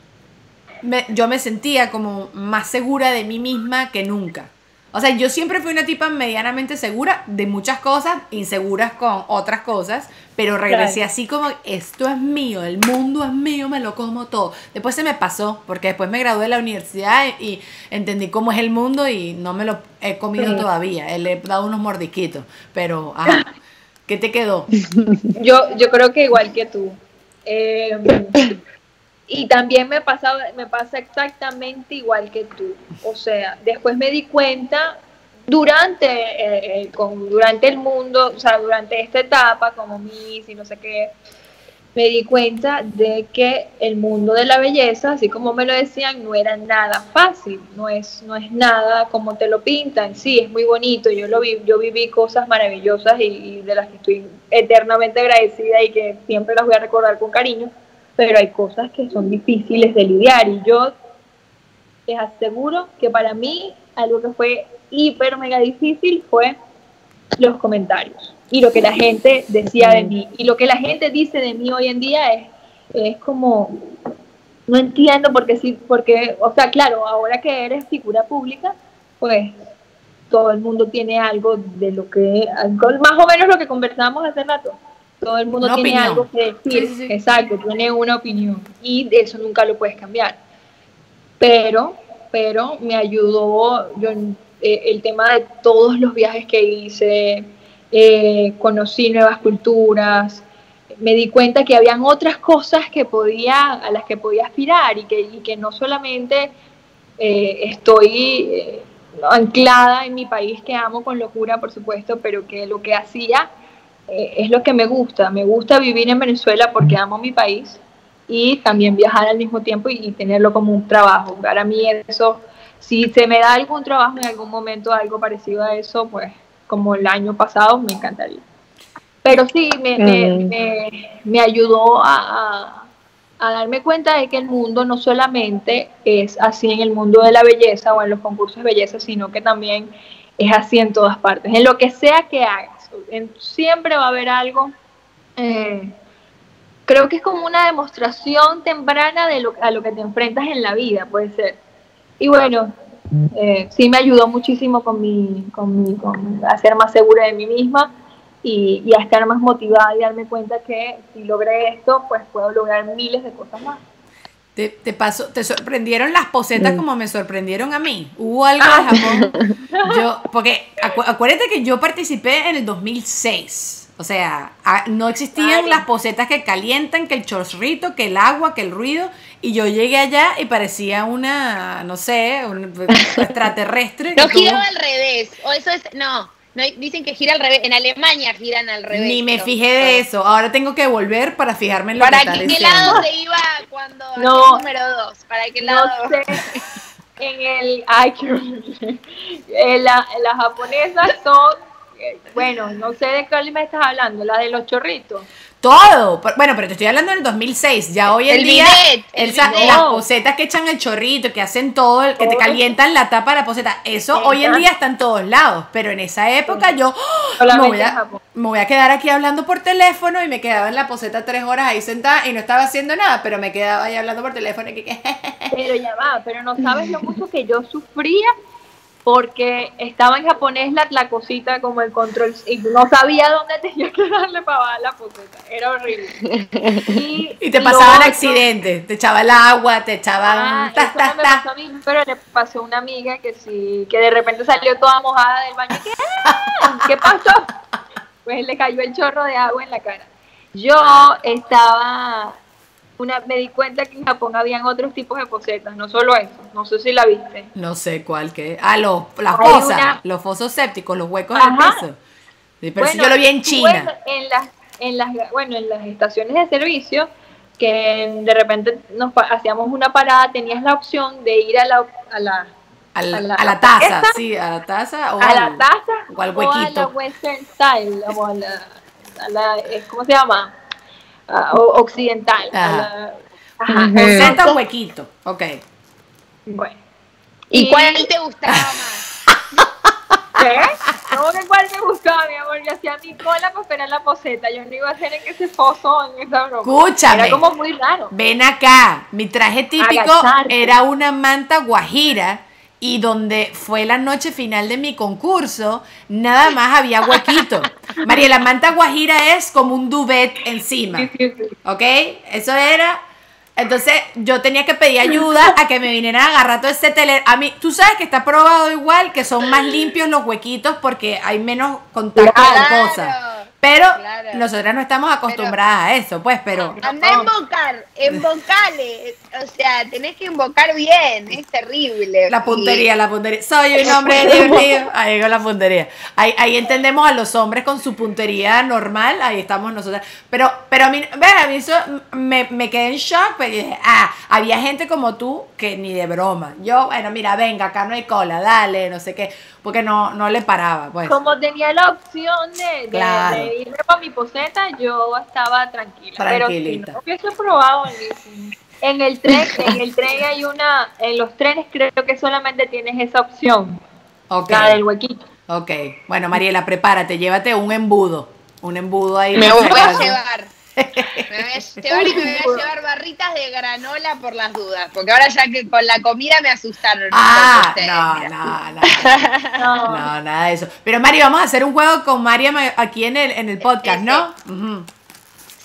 me- yo me sentía como más segura de mí misma que nunca. O sea, yo siempre fui una tipa medianamente segura de muchas cosas, inseguras con otras cosas, pero regresé Claro. así como, esto es mío, el mundo es mío, me lo como todo. Después se me pasó, porque después me gradué de la universidad y entendí cómo es el mundo y no me lo he comido Sí. todavía, eh, le he dado unos mordisquitos, pero, ajá, ¿qué te quedó? Yo, yo creo que igual que tú. Eh, y también me pasa, me pasa exactamente igual que tú. O sea, después me di cuenta durante, eh, eh, con, durante el mundo, o sea, durante esta etapa como Miss y no sé qué, me di cuenta de que el mundo de la belleza, así como me lo decían, no era nada fácil, no es, no es nada como te lo pintan, sí, es muy bonito, yo, lo vi, yo viví cosas maravillosas y, y de las que estoy eternamente agradecida y que siempre las voy a recordar con cariño, pero hay cosas que son difíciles de lidiar. Y yo les aseguro que para mí algo que fue hiper mega difícil fue los comentarios y lo que la gente decía de mí. Y lo que la gente dice de mí hoy en día es, es como no entiendo porque sí porque o sea claro ahora que eres figura pública pues todo el mundo tiene algo de lo que algo- más o menos lo que conversamos hace rato todo el mundo Una tiene opinión. algo que decir Sí, sí, sí. exacto tiene una opinión y de eso nunca lo puedes cambiar pero pero me ayudó yo eh, el tema de todos los viajes que hice eh, conocí nuevas culturas me di cuenta que habían otras cosas que podía a las que podía aspirar y que, y que no solamente eh, estoy eh, anclada en mi país que amo con locura por supuesto pero que lo que hacía eh, es lo que me gusta me gusta vivir en Venezuela porque amo mi país y también viajar al mismo tiempo y, y tenerlo como un trabajo. Para mí eso, si se me da algún trabajo en algún momento, algo parecido a eso, pues como el año pasado, me encantaría. Pero sí, me, me, Mm. me- me ayudó a, a- a darme cuenta de que el mundo no solamente es así en el mundo de la belleza o en los concursos de belleza, sino que también es así en todas partes. En lo que sea que hagas, siempre va a haber algo eh, creo que es como una demostración temprana de lo, a lo que te enfrentas en la vida, puede ser. Y bueno, eh, sí me ayudó muchísimo con mi, con mi, con a ser más segura de mí misma y, y a estar más motivada y darme cuenta que si logré esto, pues puedo lograr miles de cosas más. ¿Te, te pasó, te sorprendieron las posetas Mm. como me sorprendieron a mí? ¿Hubo algo de Japón? Yo, porque acu- acuérdate que yo participé en el 2006. O sea, a- no existían las posetas que calientan, que el chorrito, que el agua, que el ruido. Y yo llegué allá y parecía una, no sé, un extraterrestre. No giraba al revés. O eso es. No. No dicen que gira al revés. En Alemania giran al revés. Ni me pero- fijé de eso. Ahora tengo que volver para fijarme en lo ¿Para que está qué, qué diciendo. lado se iba cuando No. el número dos? ¿Para qué No lado? sé, en el... Ay, qué. Eh, la- las japonesas son eh, bueno, no sé de cuál me estás hablando, la de los chorritos. Todo. Bueno, pero te estoy hablando del 2006. Ya hoy en El día, bidet, el esa- bidet. las posetas que echan el chorrito, que hacen todo, el- que te calientan la tapa de la poseta, eso hoy en día está en todos lados. Pero en esa época yo ¡oh! me, voy a, Japón. me voy a quedar aquí hablando por teléfono y me quedaba en la poseta tres horas ahí sentada y no estaba haciendo nada, pero me quedaba ahí hablando por teléfono y que, que Pero ya va, pero no sabes lo mucho que yo sufría porque estaba en japonés la, la cosita como el control y no sabía dónde tenía que darle para bajar la poseta. Era horrible. Y, y te pasaban accidentes, te echaba el agua, te echaban Ah, eso tas, no me pasó a mí, pero le pasó a una amiga que sí, que de repente salió toda mojada del baño. ¿Qué? ¿Qué pasó? Pues le cayó el chorro de agua en la cara. Yo estaba, una, me di cuenta que en Japón habían otros tipos de posetas, no solo eso, no sé si la viste. No sé cuál que. Ah, los, las fosas, una- los fosos sépticos, los huecos del piso. Sí, pero Bueno, yo lo vi en China. Bueno, en las, en las, bueno, en las estaciones de servicio, que de repente nos hacíamos una parada, tenías la opción de ir a la, a la, a, la, a la- a la taza, esta- sí, a la taza o a la al- taza o al o a la huequito. western style, o a la, a la- eh, ¿cómo se llama? Ah, o- occidental. a Ajá. la- ajá. Huequito. Ok. Bueno. ¿Y cuál te gustaba más? ¿Qué? ¿Cómo que cuál me gustaba, mi amor? Yo hacía mi cola para esperar la poseta. Yo no iba a hacer en ese foso, en esa broma. Escúchame. Era como muy raro. Ven acá. Mi traje típico Agacharte. era una manta guajira. Y donde fue la noche final de mi concurso, nada más había huequito. María, la manta guajira es como un duvet encima. ¿Ok? Eso era. Entonces yo tenía que pedir ayuda a que me vinieran a agarrar todo ese tele. A mí, tú sabes que está probado igual, que son más limpios los huequitos porque hay menos contacto Claro, con cosas. Pero claro. nosotras no estamos acostumbradas a eso, pues, pero. Anda a invocar, invocale. O sea, tenés que invocar bien, es terrible. La puntería, la puntería. Soy un hombre divertido. Ahí llegó la puntería. Ahí, ahí entendemos a los hombres con su puntería normal. Ahí estamos nosotras. Pero, pero a mí, ve, a mí eso me, me quedé en shock. Pero dije, ah, había gente como tú que ni de broma. Yo, bueno, mira, venga, acá no hay cola, dale, no sé qué. Porque no, no le paraba, pues. Como tenía la opción de, de, Claro. de irme para mi poseta, yo estaba tranquila. Pero si no hubiese probado en, en el tren, en el tren hay una, en los trenes creo que solamente tienes esa opción, Ok. la del huequito. Ok. Bueno, Mariela, prepárate, llévate un embudo. Un embudo ahí. Me voy a llevar. Me voy a llevar y me voy a llevar barritas de granola por las dudas. Porque ahora ya que con la comida me asustaron. Ah, no, no, no. No, No, nada de eso. Pero Mari, vamos a hacer un juego con María ma- aquí en el, en el podcast, ¿no?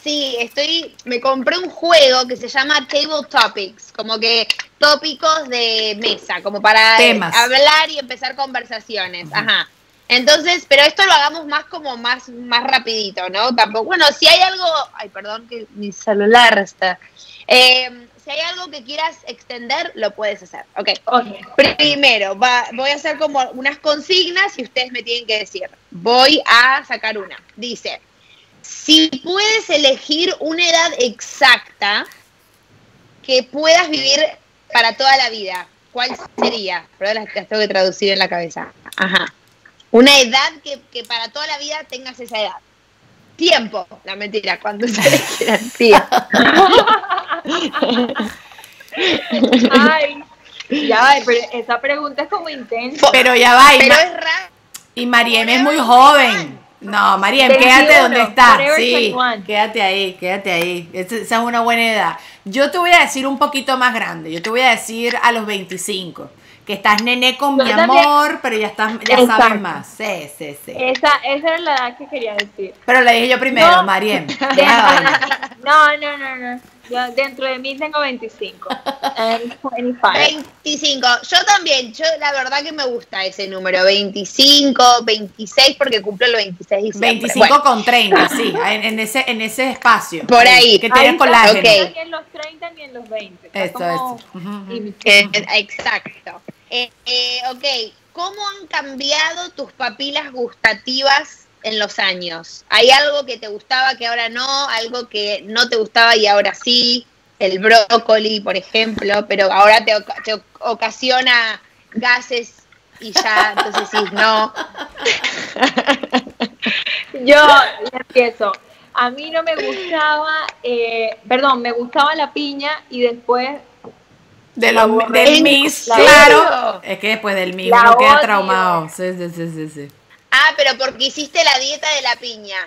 Sí, estoy. Me compré un juego que se llama Table Topics, como que tópicos de mesa, como para eh, Temas. hablar y empezar conversaciones. Ajá. Entonces, pero esto lo hagamos más como más, más rapidito, ¿no? Tampoco. Bueno, si hay algo. Ay, perdón que mi celular está. Eh, si hay algo que quieras extender, lo puedes hacer. Ok. ok. Primero, va- voy a hacer como unas consignas y ustedes me tienen que decir. Voy a sacar una. Dice, si puedes elegir una edad exacta que puedas vivir para toda la vida, ¿cuál sería? Perdón, las, las tengo que traducir en la cabeza. Ajá. Una edad que, que para toda la vida tengas esa edad. Tiempo. La mentira, cuando ustedes quieran. Tiempo. Ay, ya, pero esa pregunta es como intensa. Pero ya va, y, Pero Ma- es raro. y Mariem es muy joven. No, Mariem, 21, quédate donde estás. Sí, 21. quédate ahí, quédate ahí. Esa esa es una buena edad. Yo te voy a decir un poquito más grande. Yo te voy a decir a los 25. Que estás nené con Yo mi también. amor, pero ya estás, ya Exacto. sabes más. Sí, sí, sí. Esa, esa era la edad que quería decir. Pero le dije yo primero, No. Mariem. La no, no, no, no. Yo dentro de mí tengo 25. I'm 25. 25. Yo también, yo la verdad que me gusta ese número, 25, 26, porque cumplo el 26 de diciembre. 25 Bueno, con 30, sí, en, en ese, en ese espacio. Por ahí. Que tiene colágeno. está, Ok. Ni en los 30 ni en los 20. Está Eso, como eso. Eh, between. exacto. Eh, eh, ok, ¿cómo han cambiado tus papilas gustativas en los años? ¿Hay algo que te gustaba que ahora no? ¿Algo que no te gustaba y ahora sí? El brócoli, por ejemplo, pero ahora te, oca- te ocasiona gases y ya, entonces sí, no. Yo empiezo. A mí no me gustaba, eh, perdón, me gustaba la piña y después De lo, del Miss, La claro. Es que después del Miss uno queda odio. traumado. Sí, sí, sí, sí, sí. Ah, pero porque hiciste la dieta de la piña.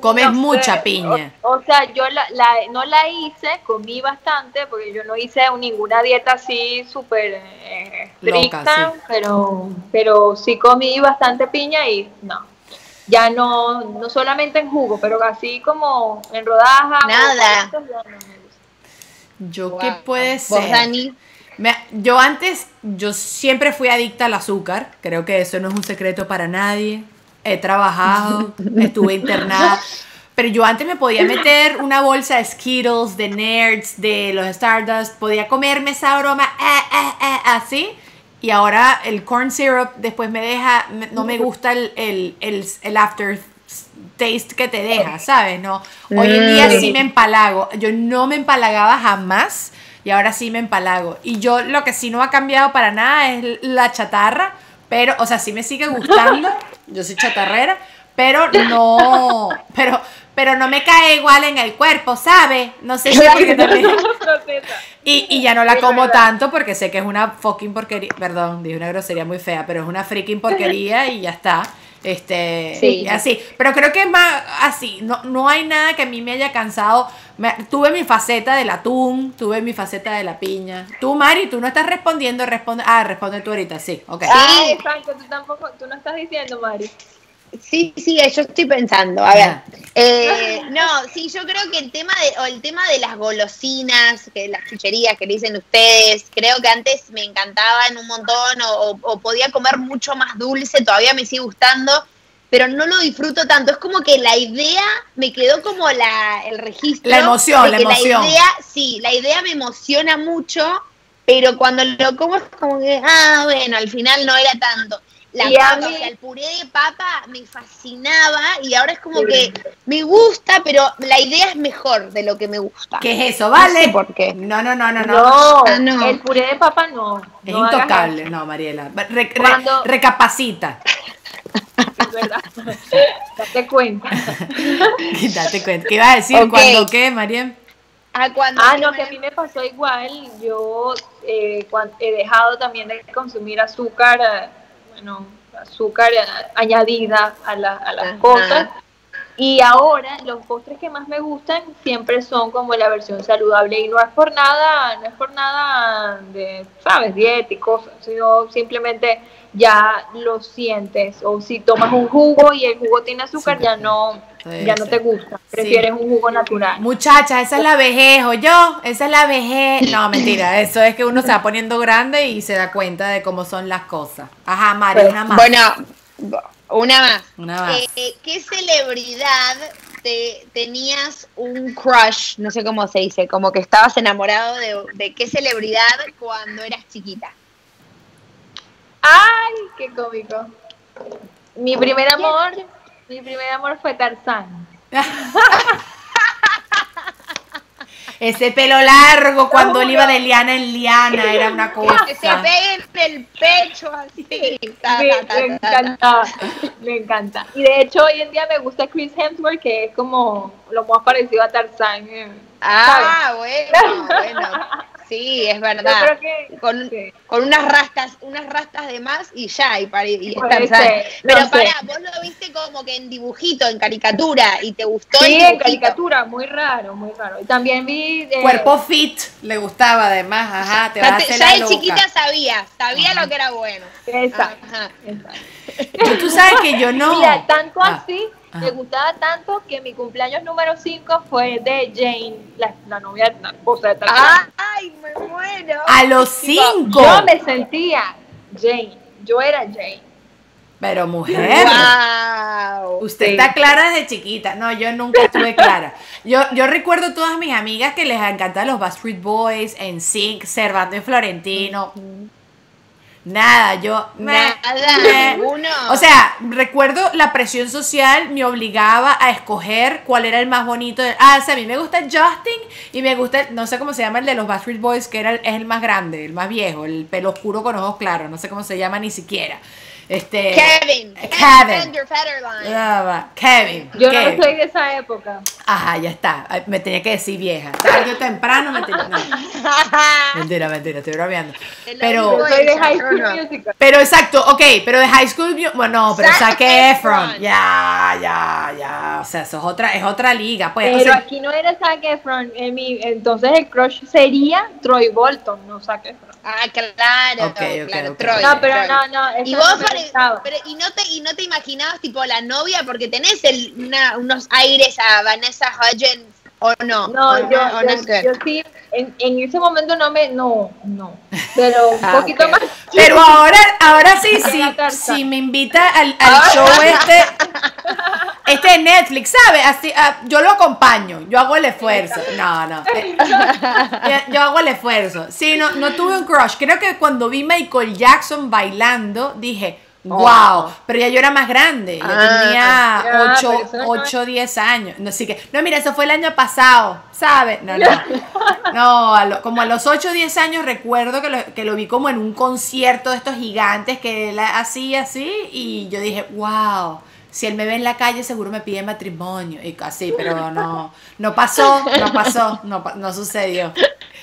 Comes No mucha piña. O, o sea, yo la, la- no la hice, comí bastante, porque yo no hice ninguna dieta así súper eh, Loca, estricta, sí. pero, pero sí comí bastante piña y no. Ya no, no solamente en jugo, pero así como en rodajas. Nada. no Yo, ¿qué puede ¿Vos, ser? Dani? Me- yo antes, yo siempre fui adicta al azúcar. Creo que eso no es un secreto para nadie. He trabajado, estuve internada. Pero yo antes me podía meter una bolsa de Skittles, de Nerds, de los Stardust. Podía comerme esa broma eh, eh, eh, así. Y ahora el corn syrup después me deja, no me gusta el, el, el, el after taste que te deja, ¿sabes? No, hoy en día sí me empalago. Yo no me empalagaba jamás y ahora sí me empalago. Y yo lo que sí no ha cambiado para nada es la chatarra, pero, o sea, sí me sigue gustando. Yo soy chatarrera, pero no, pero, pero no me cae igual en el cuerpo, ¿sabes? No sé si porque también- y, y ya no la como tanto porque sé que es una fucking porquería. Perdón, dije una grosería muy fea, pero es una freaking porquería y ya está. Este, Sí. y así. Pero creo que es más así. No, no hay nada que a mí me haya cansado. Me- tuve mi faceta del atún, tuve mi faceta de la piña. Tú, Mari, tú no estás respondiendo. Responde, ah, responde tú ahorita, sí. Ok. Ah, exacto, tú tampoco, tú no estás diciendo, Mari. Sí, sí, yo estoy pensando. A ver. Ajá. Eh, no, sí, yo creo que el tema de, o el tema de las golosinas, que las chucherías que le dicen ustedes, creo que antes me encantaban un montón o, o- podía comer mucho más dulce, todavía me sigue gustando, pero no lo disfruto tanto. Es como que la idea me quedó como la, el registro. La emoción, la emoción. idea, sí, la idea me emociona mucho, pero cuando lo como es como que, ah, bueno, al final no era tanto. La Y papa, mí- o sea, el puré de papa me fascinaba y ahora es como que me gusta, pero la idea es mejor de lo que me gusta. ¿Qué es eso? No ¿Vale? sé por qué. No, no, no, no, no. No, Ah, no. el puré de papa no. Es no intocable. No, Mariela. Re- re- Cuando- recapacita. es verdad. Date cuenta. Date cuenta. ¿Qué ibas a decir? Ok. ¿Cuándo qué, Mariel? Ah, cuando Ah, no, que a mí me pasó igual. Yo eh, he dejado también de consumir azúcar, bueno, azúcar añadida a, la- a las Ajá. cosas. Y ahora los postres que más me gustan siempre son como la versión saludable y no es por nada, no es por nada de, sabes, cosas, sino simplemente ya lo sientes. O si tomas un jugo y el jugo tiene azúcar, Sí, ya no, Sí, ya no te gusta. Prefieres un jugo natural. Muchacha, esa es la vejez, o yo, esa es la vejez. No, mentira, eso es que uno se va poniendo grande y se da cuenta de cómo son las cosas. Ajá, Mari, Pues, una más. Bueno, una más. Una más. Eh, ¿Qué celebridad te, tenías un crush? No sé cómo se dice, como que estabas enamorado de, de qué celebridad cuando eras chiquita. ¡Ay, qué cómico! Mi primer amor, mi primer amor fue Tarzán. Ese pelo largo cuando él iba de liana en liana era una cosa. Que se pegue en el pecho así. Ta, Me, ta, ta, me ta, ta. encanta, me encanta. Y de hecho hoy en día me gusta Chris Hemsworth, que es como lo más parecido a Tarzán. eh, Ah, bueno, bueno. Sí, es Yo verdad. creo que Con, sí. con unas rastas, unas rastas de más y ya, y, para, y Pero no sé. pará, vos lo viste como que en dibujito, en caricatura, y te gustó Sí, en caricatura, muy raro, muy raro. Y también vi... eh, Cuerpo fit, le gustaba además, ajá, te Ya, vas a hacer ya la de loca. chiquita sabía, sabía lo que era bueno. Exacto, Ajá. exacto. Tú sabes que yo no. Mira, tanto Ah, así, ajá. me gustaba tanto que mi cumpleaños número 5 fue de Jane, la, la novia, la esposa de Tarzán. Ay, me muero. A los Tipo, cinco. Yo me sentía Jane, yo era Jane. Pero mujer. Wow. Usted Sí. está clara desde chiquita. No, yo nunca estuve clara. Yo, yo recuerdo todas mis amigas que les encantaban los Backstreet Boys, NSYNC, Cervantes Florentino. Nada, yo... Nada, me- ninguno. O sea, recuerdo la presión social me obligaba a escoger cuál era el más bonito. de- ah, o sea, a mí me gusta Justin y me gusta, el- no sé cómo se llama el de los Backstreet Boys, que era el- es el más grande, el más viejo, el pelo oscuro con ojos claros, no sé cómo se llama ni siquiera. Este... Kevin. Kevin. Kevin. Yo Kevin. no soy de esa época. Ajá, ya está. Me tenía que decir vieja. Tarde o temprano me tenía... no. Mentira, mentira, estoy bromeando. Pero... Yo soy de High School no. Musical. Pero exacto, ok, pero de High School Mu- bueno, no, pero Zac Efron, ya, ya, ya, o sea, eso es otra, es otra liga, pues, o Pero sea, aquí no era Zac Efron. en mi- entonces el crush sería Troy Bolton, no Zac Efron. Ah, claro, claro, ok. Troy, No, pero Troy. no, no. Y vos, pare- pero, y, no te, y no te imaginabas tipo la novia porque tenés el, una- unos aires a Vanessa Hudgens o no. No, o yo, yo, no good? yo sí, en, en ese momento no me, no, no, pero un Ah, poquito más. pero ahora, ahora sí, sí, si me invita al, al show este, este de Netflix, ¿sabes? Así, ah, yo lo acompaño, yo hago el esfuerzo, no, no, eh, yo, yo hago el esfuerzo, sí, no, no tuve un crush, creo que cuando vi Michael Jackson bailando, dije, wow, pero ya yo era más grande, yo Ah, tenía ya, 8, pero eso no es- 8, 10 años, no, así que, no, mira, eso fue el año pasado, ¿sabes? No, no, no, a lo- como a los 8 o 10 años recuerdo que lo, que lo vi como en un concierto de estos gigantes que él hacía así y yo dije, wow, si él me ve en la calle seguro me pide matrimonio y así, pero no, no pasó, no pasó, no, no sucedió.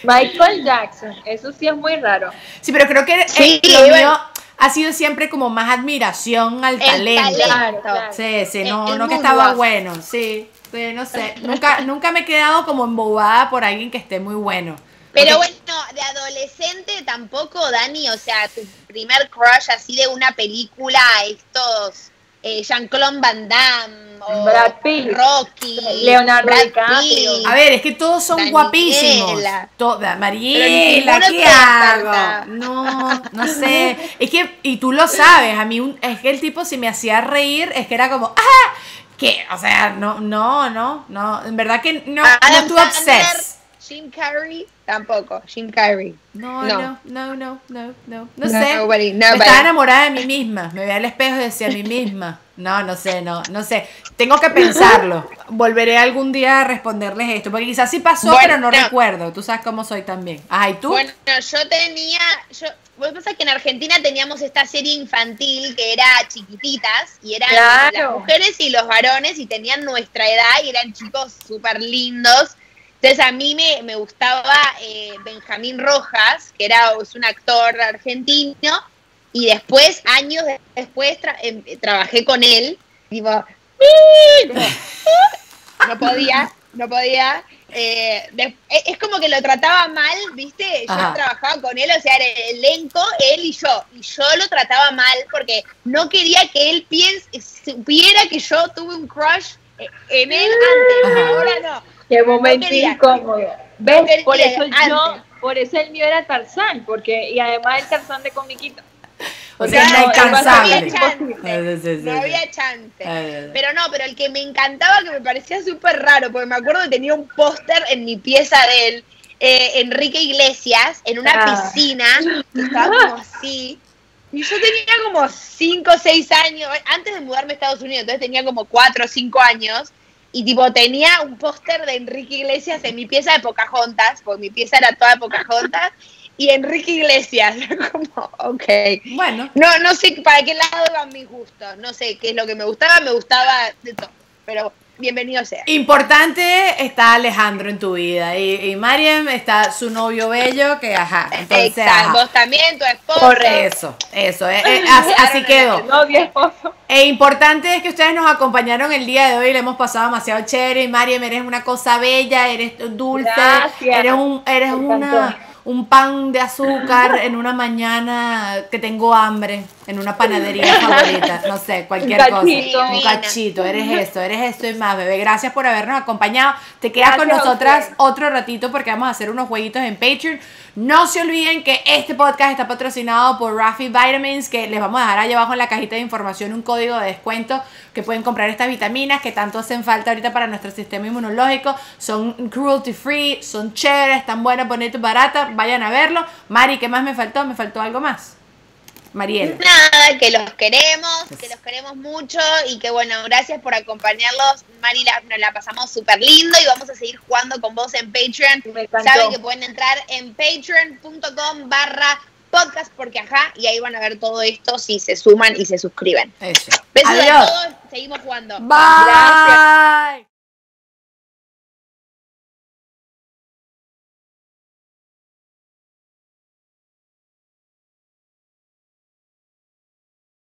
Michael Jackson, eso sí es muy raro. Sí, pero creo que eh, Sí, lo bueno. mío ha sido siempre como más admiración al El talento. Claro, claro. Sí, sí, no, el no que estaba bueno, sí, sí, no sé, nunca, nunca me he quedado como embobada por alguien que esté muy bueno. Pero bueno, de adolescente tampoco, Dani, o sea, tu primer crush así de una película, estos eh, Jean-Claude Van Damme o Brad Pitt. Rocky, Leonardo Brad DiCaprio. Pitt. A ver, es que todos son Daniela. guapísimos. Toda, Mariela, ¿qué hago? No, no sé. Es que, y tú lo sabes, a mí un- es que el tipo si me hacía reír, es que era como, ¡ah! Que, o sea, no, no, no, no. En verdad que no, no Adam estuve Sandler, obsessed. Jim Carrey, tampoco, Jim Carrey. No, No. no, no, no, no, no. Sé. nobody, Me nobody. estaba enamorada de mí misma. Me veía al espejo y decía a mí misma. No, no sé, no, no sé. Tengo que pensarlo. Volveré algún día a responderles esto. Porque quizás sí pasó, Bueno, pero no no. recuerdo. Tú sabes cómo soy también. Ajá, ¿y tú? Bueno, yo tenía, yo, pasa es que en Argentina teníamos esta serie infantil que era chiquititas y eran Claro. las mujeres y los varones y tenían nuestra edad y eran chicos súper lindos. Entonces a mí me, me gustaba eh, Benjamín Rojas, que era es un actor argentino, y después, años después, tra- em, trabajé con él, tipo, como, no podía, no podía. eh, de- es como que lo trataba mal, ¿viste? Yo Ajá. trabajaba con él, o sea, era el elenco, él y yo. Y yo lo trataba mal porque no quería que él piense, supiera que yo tuve un crush eh, en él antes. Ajá. Ahora no. Qué momento incómodo. ¿Ves? Por eso yo, por eso el mío era Tarzán, porque, y además el Tarzán de comiquito. O sea, no, había chance. Sí, sí, sí, No había chance. Eh, Pero no, pero el que me encantaba, que me parecía súper raro, porque me acuerdo que tenía un póster en mi pieza de él, eh, Enrique Iglesias, en una Ah. piscina, que estaba como así. Y yo tenía como 5 o 6 años, antes de mudarme a Estados Unidos, entonces tenía como 4 o 5 años. Y tipo, tenía un póster de Enrique Iglesias en mi pieza de Pocahontas, porque mi pieza era toda de Pocahontas, y Enrique Iglesias, como, ok. Bueno, No, no sé para qué lado iban mis gustos. No sé qué es lo que me gustaba. Me gustaba de todo. Pero bienvenido sea. importante está Alejandro en tu vida. Y, y Mariam está su novio bello, que ajá. Entonces, ajá. Vos también, tu esposa. Eso, eso, eh, eh, así, así quedó. Novio esposo. E importante es que ustedes nos acompañaron el día de hoy, le hemos pasado demasiado chévere. Y Mariam, eres una cosa bella, eres dulce, Gracias. eres un, eres Me una, encantó. Un pan de azúcar en una mañana que tengo hambre, en una panadería favorita, no sé, cualquier Un cosa. cachito. Un cachito, eres esto, eres esto y más, bebé. Gracias por habernos acompañado. Te quedas con Gracias nosotras otro ratito porque vamos a hacer unos jueguitos en Patreon. No se olviden que este podcast está patrocinado por Rafi Vitamins, que les vamos a dejar ahí abajo en la cajita de información un código de descuento que pueden comprar estas vitaminas que tanto hacen falta ahorita para nuestro sistema inmunológico. Son cruelty free, son chéveres, están buenas, bonitas, baratas. Vayan a verlo. Mari, ¿qué más me faltó? ¿Me faltó algo más? Mariel. Nada, que los queremos, que los queremos mucho y que bueno, gracias por acompañarlos. Mari, la, nos la pasamos súper lindo y vamos a seguir jugando con vos en Patreon. Saben que pueden entrar en patreon.com barra podcast porque ajá, y ahí van a ver todo esto si se suman y se suscriben. Eso. Besos Adiós. a todos, seguimos jugando. Bye.